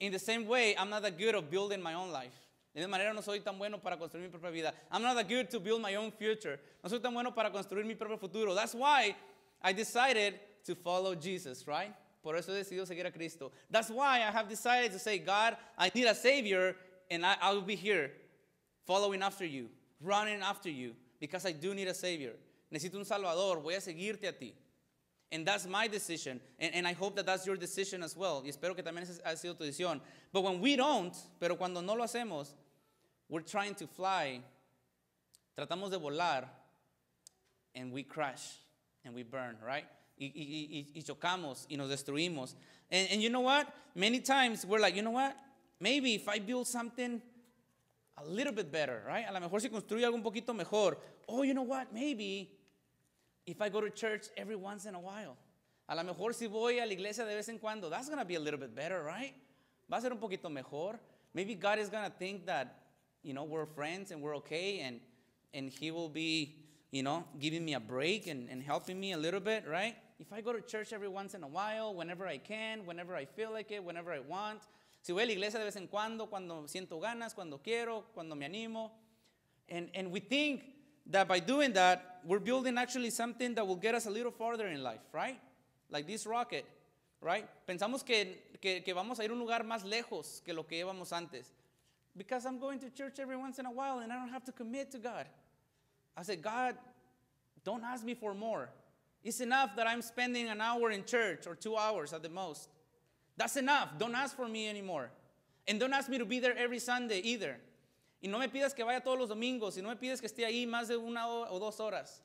In the same way, I'm not that good of building my own life. De esa manera no soy tan bueno para construir mi propia vida. I'm not that good to build my own future. No soy tan bueno para construir mi propio futuro. That's why I decided to follow Jesus, right? Por eso he decidido seguir a Cristo. That's why I have decided to say, God, I need a Savior, and I, I will be here following after you, running after you, because I do need a Savior. Necesito un Salvador. Voy a seguirte a ti. And that's my decision. And, and I hope that that's your decision as well. Y espero que también ha sido tu decisión. But when we don't, pero cuando no lo hacemos, we're trying to fly, tratamos de volar, and we crash and we burn, right? Y, y, y, y chocamos y nos destruimos. And, and you know what? Many times we're like, you know what? Maybe if I build something a little bit better, right? A lo mejor si construyo algo un poquito mejor. Oh, you know what? Maybe if I go to church every once in a while. A lo mejor si voy a la iglesia de vez en cuando, that's going to be a little bit better, right? Va a ser un poquito mejor. Maybe God is going to think that, you know, we're friends and we're okay and, and He will be, you know, giving me a break and, and helping me a little bit, right? If I go to church every once in a while, whenever I can, whenever I feel like it, whenever I want. Si voy a la iglesia de vez en cuando, cuando siento ganas, cuando quiero, cuando me animo. And, and we think that by doing that, we're building actually something that will get us a little farther in life, right? Like this rocket, right? Pensamos que, que, que vamos a ir a un lugar más lejos que lo que íbamos antes. Because I'm going to church every once in a while and I don't have to commit to God. I said, God, don't ask me for more. It's enough that I'm spending an hour in church or two hours at the most. That's enough. Don't ask for me anymore. And don't ask me to be there every Sunday either. Y no me pidas que vaya todos los domingos, y no me que esté ahí más de una o dos horas.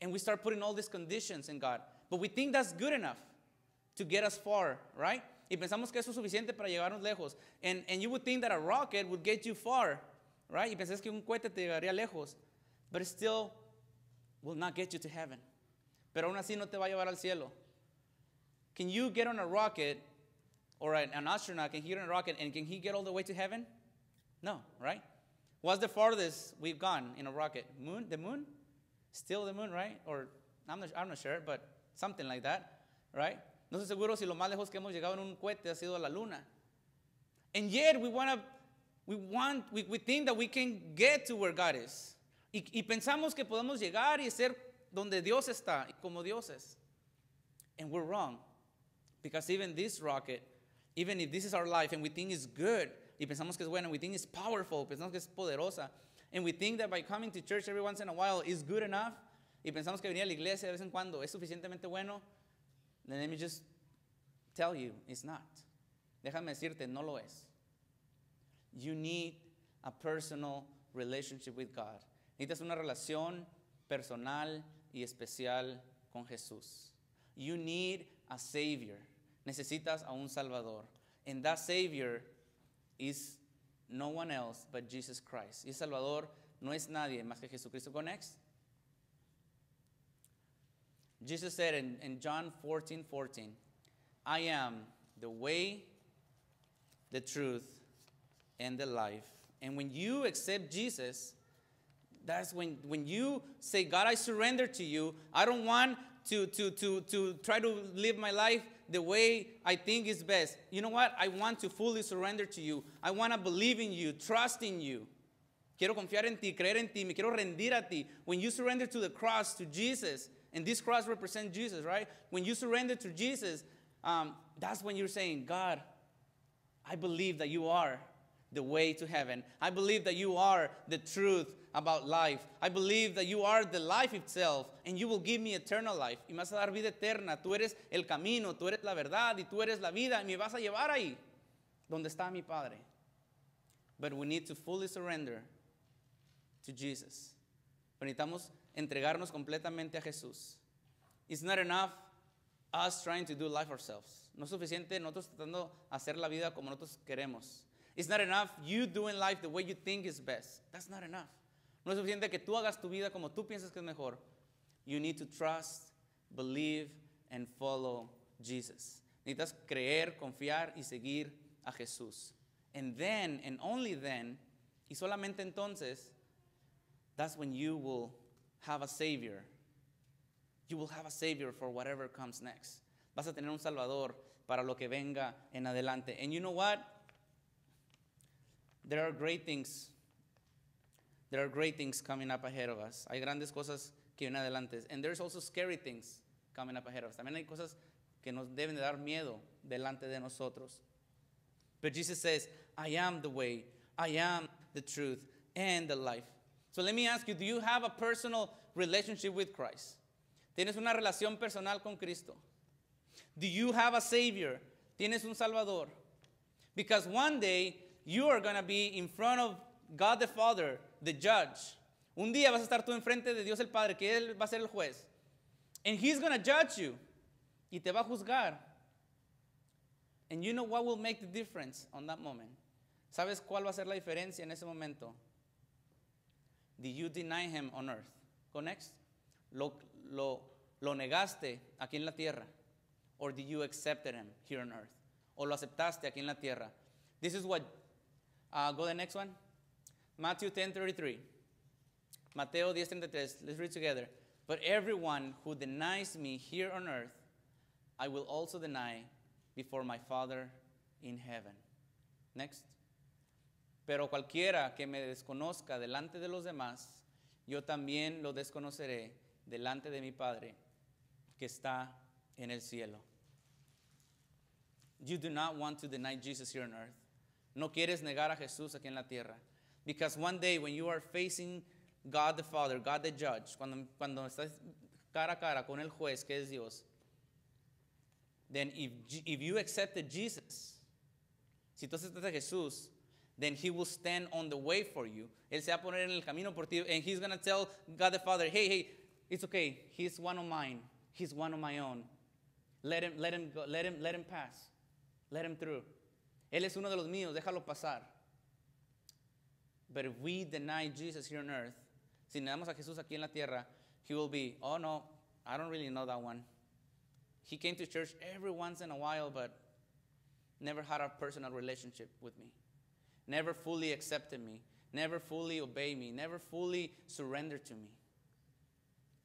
And we start putting all these conditions in God. But we think that's good enough to get us far, right? Y pensamos que eso es suficiente para llevarnos lejos. And, and you would think that a rocket would get you far, right? Y pensás que un cohete te llevaría lejos. But it still will not get you to heaven. Pero aún así no te va a llevar al cielo. Can you get on a rocket, or an, an astronaut, can he get on a rocket, and can he get all the way to heaven? No, right? What's the farthest we've gone in a rocket? Moon? The moon? Still the moon, right? Or I'm not, I'm not sure, but something like that, right? No estoy seguro si lo más lejos que hemos llegado en un cohete ha sido a la luna. And yet we want to, we want, we, we think that we can get to where God is. Y, y pensamos que podemos llegar y ser donde Dios está, como Dios es. And we're wrong. Because even this rocket even if this is our life and we think it's good, y pensamos que es bueno, we think it's powerful, pensamos que es poderosa, and we think that by coming to church every once in a while is good enough, y pensamos que venir a la iglesia de vez en cuando es suficientemente bueno, then let me just tell you, it's not. Déjame decirte, no lo es. You need a personal relationship with God. Necesitas una relación personal y especial con Jesús. You need a Savior. Necesitas a un Salvador. And that Savior is no one else but Jesus Christ. Y Salvador no es nadie más que Jesucristo. Go next. Jesus said in, in John 14 14, I am the way, the truth, and the life. And when you accept Jesus, that's when, when you say, God, I surrender to you. I don't want to, to, to, to try to live my life the way I think is best. You know what? I want to fully surrender to you. I want to believe in you, trust in you. Quiero confiar en ti, creer en ti, me quiero rendir a ti. When you surrender to the cross, to Jesus, and this cross represents Jesus, right? When you surrender to Jesus, um, that's when you're saying, God, I believe that you are the way to heaven. I believe that you are the truth about life. I believe that you are the life itself and you will give me eternal life. Y me vas a dar vida eterna. Tú eres el camino, tú eres la verdad y tú eres la vida y me vas a llevar ahí donde está mi Padre. But we need to fully surrender to Jesus. Pero necesitamos entregarnos completamente a Jesús. It's not enough us trying to do life ourselves. No es suficiente nosotros tratando hacer la vida como nosotros queremos. It's not enough you doing life the way you think is best. That's not enough. No es suficiente que tú hagas tu vida como tú piensas que es mejor. You need to trust, believe, and follow Jesus. Necesitas creer, confiar y seguir a Jesús. And then, and only then, y solamente entonces, that's when you will have a Savior. You will have a Savior for whatever comes next. Vas a tener un Salvador para lo que venga en adelante. And you know what? There are great things there are great things coming up ahead of us. Hay grandes cosas que vienen adelante. And there's also scary things coming up ahead of us. También hay cosas que nos deben de dar miedo delante de nosotros. But Jesus says, I am the way, I am the truth, and the life. So let me ask you, do you have a personal relationship with Christ? ¿Tienes una relación personal con Cristo? Do you have a Savior? ¿Tienes un Salvador? Because one day you are going to be in front of God the Father the judge. Un día vas a estar tú enfrente de Dios el Padre, que Él va a ser el juez. And He's going to judge you. Y te va a juzgar. And you know what will make the difference on that moment? ¿Sabes cuál va a ser la diferencia en ese momento? Did you deny Him on earth? Go next. Lo, lo, lo negaste aquí en la tierra. Or did you accept Him here on earth? O lo aceptaste aquí en la tierra. This is what. Uh, go the next one. Matthew 10:33. Mateo 10:33. Let's read together. But everyone who denies me here on earth, I will also deny before my Father in heaven. Next. Pero cualquiera que me desconozca delante de los demás, yo también lo desconoceré delante de mi Padre que está en el cielo. You do not want to deny Jesus here on earth. No quieres negar a Jesús aquí en la tierra. Because one day when you are facing God the Father, God the Judge, cuando, cuando estás cara a cara con el juez que es Dios, then if, if you accepted Jesus, si tú aceptas a Jesús, then he will stand on the way for you. Él se va a poner en el camino por ti, and he's going to tell God the Father, hey, hey, it's okay. He's one of mine. He's one of my own. Let him, let him, go, let him, let him pass. Let him through. Él es uno de los míos, déjalo pasar. But if we deny Jesus here on earth, si negamos a Jesús aquí en la tierra, he will be, oh no, I don't really know that one. He came to church every once in a while, but never had a personal relationship with me. Never fully accepted me. Never fully obeyed me. Never fully surrendered to me.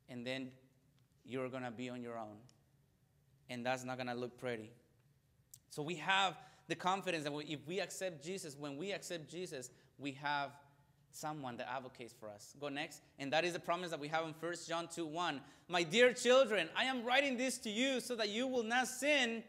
And then you're going to be on your own. And that's not going to look pretty. So we have the confidence that if we accept Jesus, when we accept Jesus, we have someone that advocates for us. Go next. And that is the promise that we have in 1 John 2 1. My dear children, I am writing this to you so that you will not sin.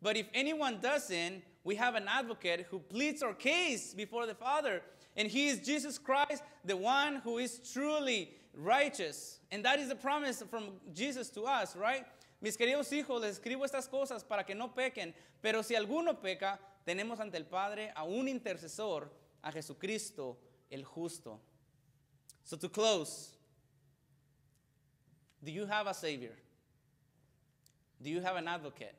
But if anyone does sin, we have an advocate who pleads our case before the Father. And he is Jesus Christ, the one who is truly righteous. And that is the promise from Jesus to us, right? Mis queridos hijos, les escribo estas cosas para que no pequen, pero si alguno peca, tenemos ante el Padre a un intercesor, a Jesucristo el justo. So to close, do you have a Savior? Do you have an advocate?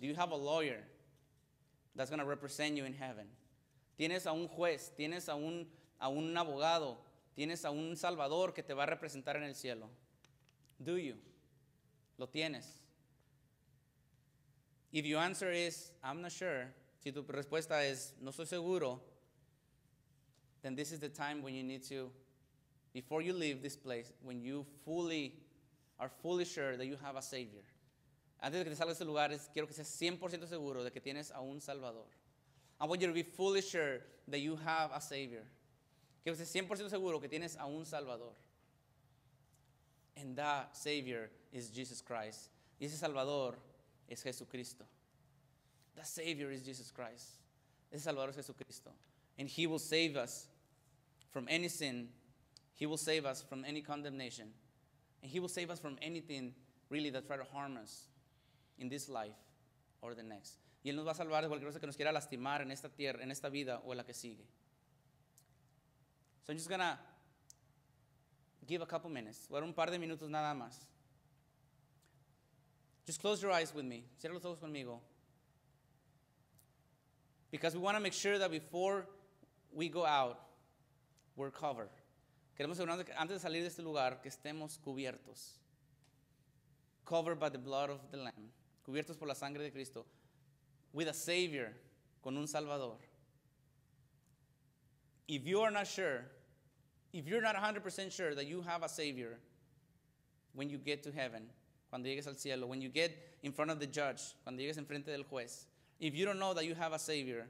Do you have a lawyer that's going to represent you in heaven? Tienes a un juez, tienes a un, a un abogado, tienes a un salvador que te va a representar en el cielo. Do you? Lo tienes. If your answer is, I'm not sure, si tu respuesta es, no estoy seguro, then this is the time when you need to, before you leave this place, when you fully are fully sure that you have a Savior. Antes de que te salgas de este lugar, es- quiero que seas 100% seguro de que tienes a un Salvador. I want you to be fully sure that you have a Savior. Quiero que estés 100% seguro que tienes a un Salvador. And that Savior is Jesus Christ. Y ese Salvador es Jesucristo. The Savior is Jesus Christ. Ese Salvador es Jesucristo. And He will save us from any sin. He will save us from any condemnation. And He will save us from anything really that try to harm us in this life or the next. Y Él nos va a salvar de cualquier cosa que nos quiera lastimar en esta tierra, en esta vida o en la que sigue. So I'm just gonna give a couple minutes. Voy a dar un par de minutos nada más. Just close your eyes with me. Cierra los ojos conmigo. Because we want to make sure that before we go out, we're covered. Queremos asegurarnos que antes de salir de este lugar que estemos cubiertos. Covered by the blood of the Lamb. Cubiertos por la sangre de Cristo. With a Savior. Con un Salvador. If you are not sure, if you're not 100% sure that you have a Savior when you get to heaven, cuando llegues al cielo, when you get in front of the judge, cuando llegues enfrente del juez, if you don't know that you have a Savior,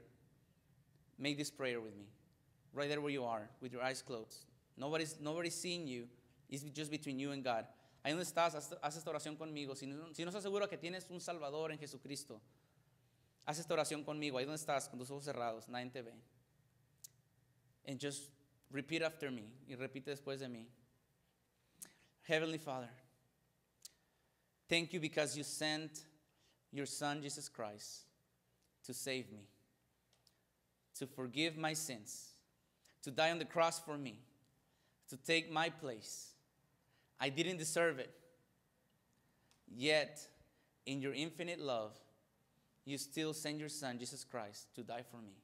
make this prayer with me. Right there where you are, with your eyes closed. Nobody's, nobody's seeing you. It's just between you and God. Ahí donde estás, haz, esta oración conmigo. Si no, si no estás seguro que tienes un Salvador en Jesucristo, haz esta oración conmigo. Ahí donde estás, con tus ojos cerrados, nadie te ve. And just repeat after me. Y repite después de mí. Heavenly Father, thank you because you sent your Son, Jesus Christ, to save me, to forgive my sins, to die on the cross for me, to take my place. I didn't deserve it. Yet, in your infinite love, you still send your Son, Jesus Christ, to die for me.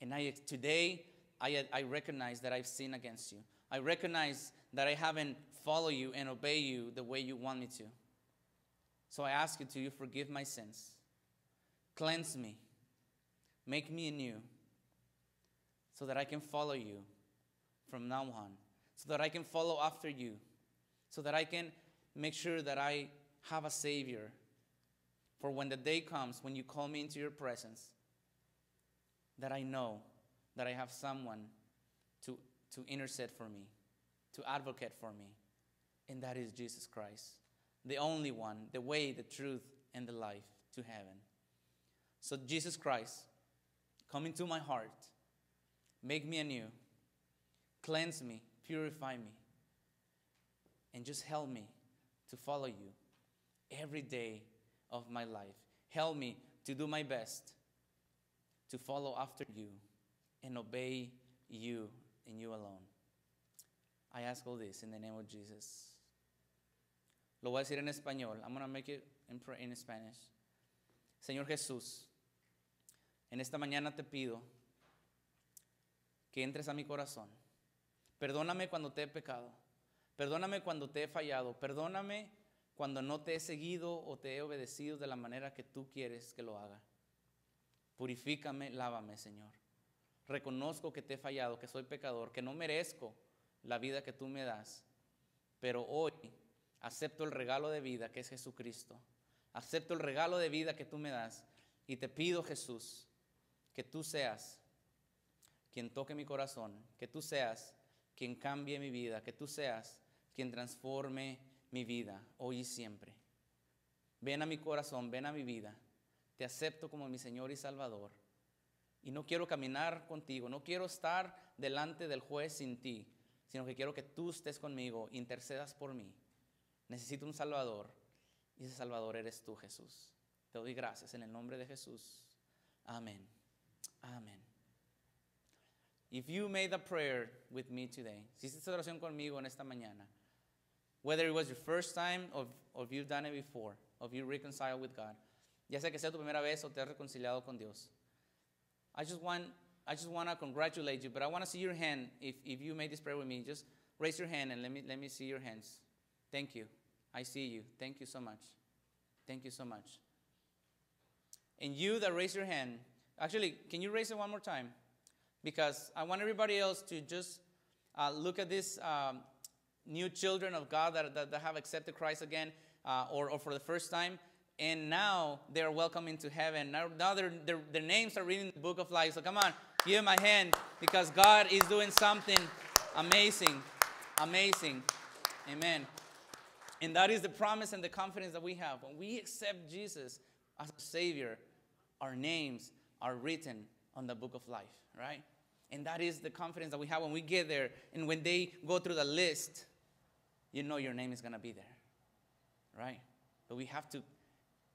And I, today, I, I recognize that I've sinned against you. I recognize that I haven't followed you and obey you the way you want me to. So I ask you to you forgive my sins. Cleanse me. Make me anew so that I can follow you from now on. So that I can follow after you. So that I can make sure that I have a Savior for when the day comes when you call me into your presence, that I know that I have someone to, to intercede for me, to advocate for me, and that is Jesus Christ, the only one, the way, the truth, and the life to heaven. So, Jesus Christ, come into my heart, make me anew, cleanse me, purify me, and just help me to follow you every day of my life. Help me to do my best to follow after you and obey you and you alone. I ask all this in the name of Jesus. Lo voy a decir en español. I'm going to make it in, in Spanish. Señor Jesús, en esta mañana te pido que entres a mi corazón. Perdóname cuando te he pecado. Perdóname cuando te he fallado. Perdóname cuando no te he seguido o te he obedecido de la manera que tú quieres que lo haga. Purifícame, lávame, Señor. Reconozco que te he fallado, que soy pecador, que no merezco la vida que tú me das. Pero hoy acepto el regalo de vida que es Jesucristo. Acepto el regalo de vida que tú me das. Y te pido, Jesús, que tú seas quien toque mi corazón, que tú seas quien cambie mi vida, que tú seas quien transforme mi vida hoy y siempre. Ven a mi corazón, ven a mi vida, te acepto como mi Señor y Salvador. Y no quiero caminar contigo, no quiero estar delante del juez sin ti, sino que quiero que tú estés conmigo, intercedas por mí. Necesito un Salvador y ese Salvador eres tú, Jesús. Te doy gracias en el nombre de Jesús. Amén. Amén. If you made a prayer with me today, si hiciste oración conmigo en esta mañana, whether it was your first time or, or you've done it before, or you reconciled with God, ya sea que sea tu primera vez o te has reconciliado con Dios, I just want, I just want to congratulate you, but I want to see your hand. If, if you made this prayer with me, just raise your hand and let me, let me see your hands. Thank you. I see you. Thank you so much. Thank you so much. And you that raise your hand, actually, can you raise it one more time? Because I want everybody else to just uh, look at these um, new children of God that, that, that have accepted Christ again uh, or, or for the first time. And now they're welcome into heaven. Now, now their, their, their names are reading the book of life. So come on, give them a hand because God is doing something amazing. Amazing. Amen. And that is the promise and the confidence that we have. When we accept Jesus as a Savior, our names are written on the book of life, right? And that is the confidence that we have when we get there. And when they go through the list, you know your name is going to be there, right? But we have to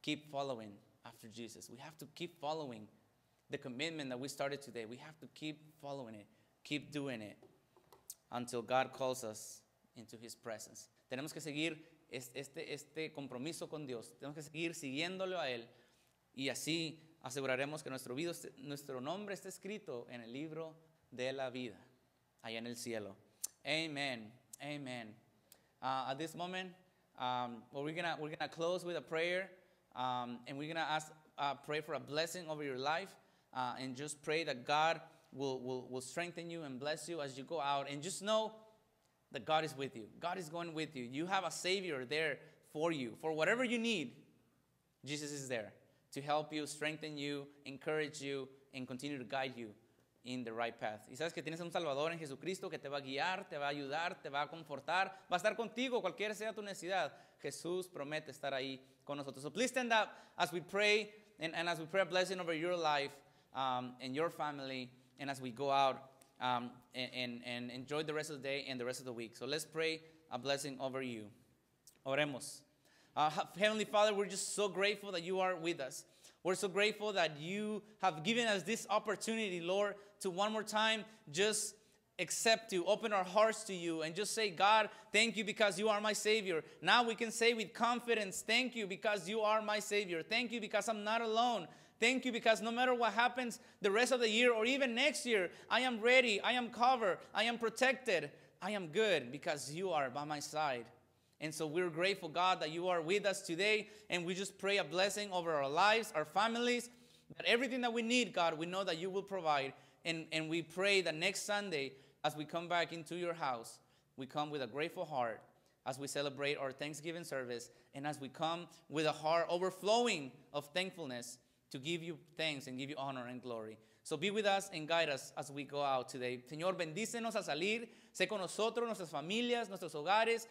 keep following after Jesus. We have to keep following the commitment that we started today. We have to keep following it, keep doing it until God calls us into His presence. Tenemos que seguir este, este compromiso con Dios. Tenemos que seguir siguiéndolo a Él y así aseguraremos que nuestro, nombre esté escrito en el libro de la vida, allá en el cielo. Amen. Amen. Uh, at this moment, um, we're gonna we're gonna close with a prayer, um, and we're gonna ask uh, pray for a blessing over your life, uh, and just pray that God will will strengthen you and bless you as you go out, and just know that God is with you. God is going with you. You have a Savior there for you. For whatever you need, Jesus is there to help you, strengthen you, encourage you, and continue to guide you in the right path. Y sabes que tienes un Salvador en Jesucristo que te va a guiar, te va a ayudar, te va a confortar, va a estar contigo, cualquier sea tu necesidad. Jesús promete estar ahí con nosotros. So please stand up as we pray and, and as we pray a blessing over your life um, and your family, and as we go out um, and, and, and enjoy the rest of the day and the rest of the week. So let's pray a blessing over you. Oremos. Uh, Heavenly Father, we're just so grateful that you are with us. We're so grateful that you have given us this opportunity, Lord, to one more time just accept you, open our hearts to you, and just say, God, thank you because you are my Savior. Now we can say with confidence, Thank you because you are my Savior. Thank you because I'm not alone. Thank you because no matter what happens the rest of the year or even next year, I am ready, I am covered, I am protected, I am good because you are by my side. And so we're grateful, God, that you are with us today. And we just pray a blessing over our lives, our families, that everything that we need, God, we know that you will provide. And, and we pray that next Sunday, as we come back into your house, we come with a grateful heart as we celebrate our Thanksgiving service and as we come with a heart overflowing of thankfulness to give you thanks and give you honor and glory. So be with us and guide us as we go out today. Señor, bendícenos al salir. Sé con nosotros, nuestras familias, nuestros hogares.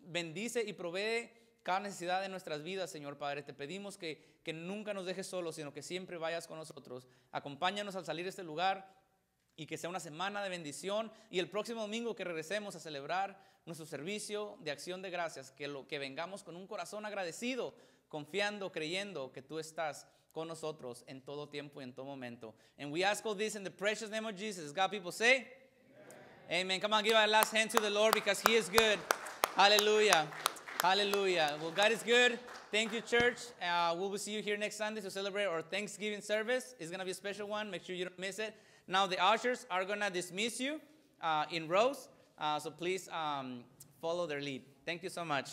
Bendice y provee cada necesidad de nuestras vidas, Señor Padre. Te pedimos que, que nunca nos dejes solos, sino que siempre vayas con nosotros. Acompáñanos al salir de este lugar y que sea una semana de bendición. Y el próximo domingo que regresemos a celebrar nuestro servicio de acción de gracias, que, lo, que vengamos con un corazón agradecido, confiando, creyendo que tú estás con nosotros en todo tiempo y en todo momento. And we ask all this in the precious name of Jesus. God, people say, Amen. Amen. Come on, give our last hand to the Lord because He is good. Hallelujah. Hallelujah. Well, God is good. Thank you, church. Uh, we will see you here next Sunday to celebrate our Thanksgiving service. It's going to be a special one. Make sure you don't miss it. Now, the ushers are going to dismiss you uh, in rows. Uh, so please um, follow their lead. Thank you so much.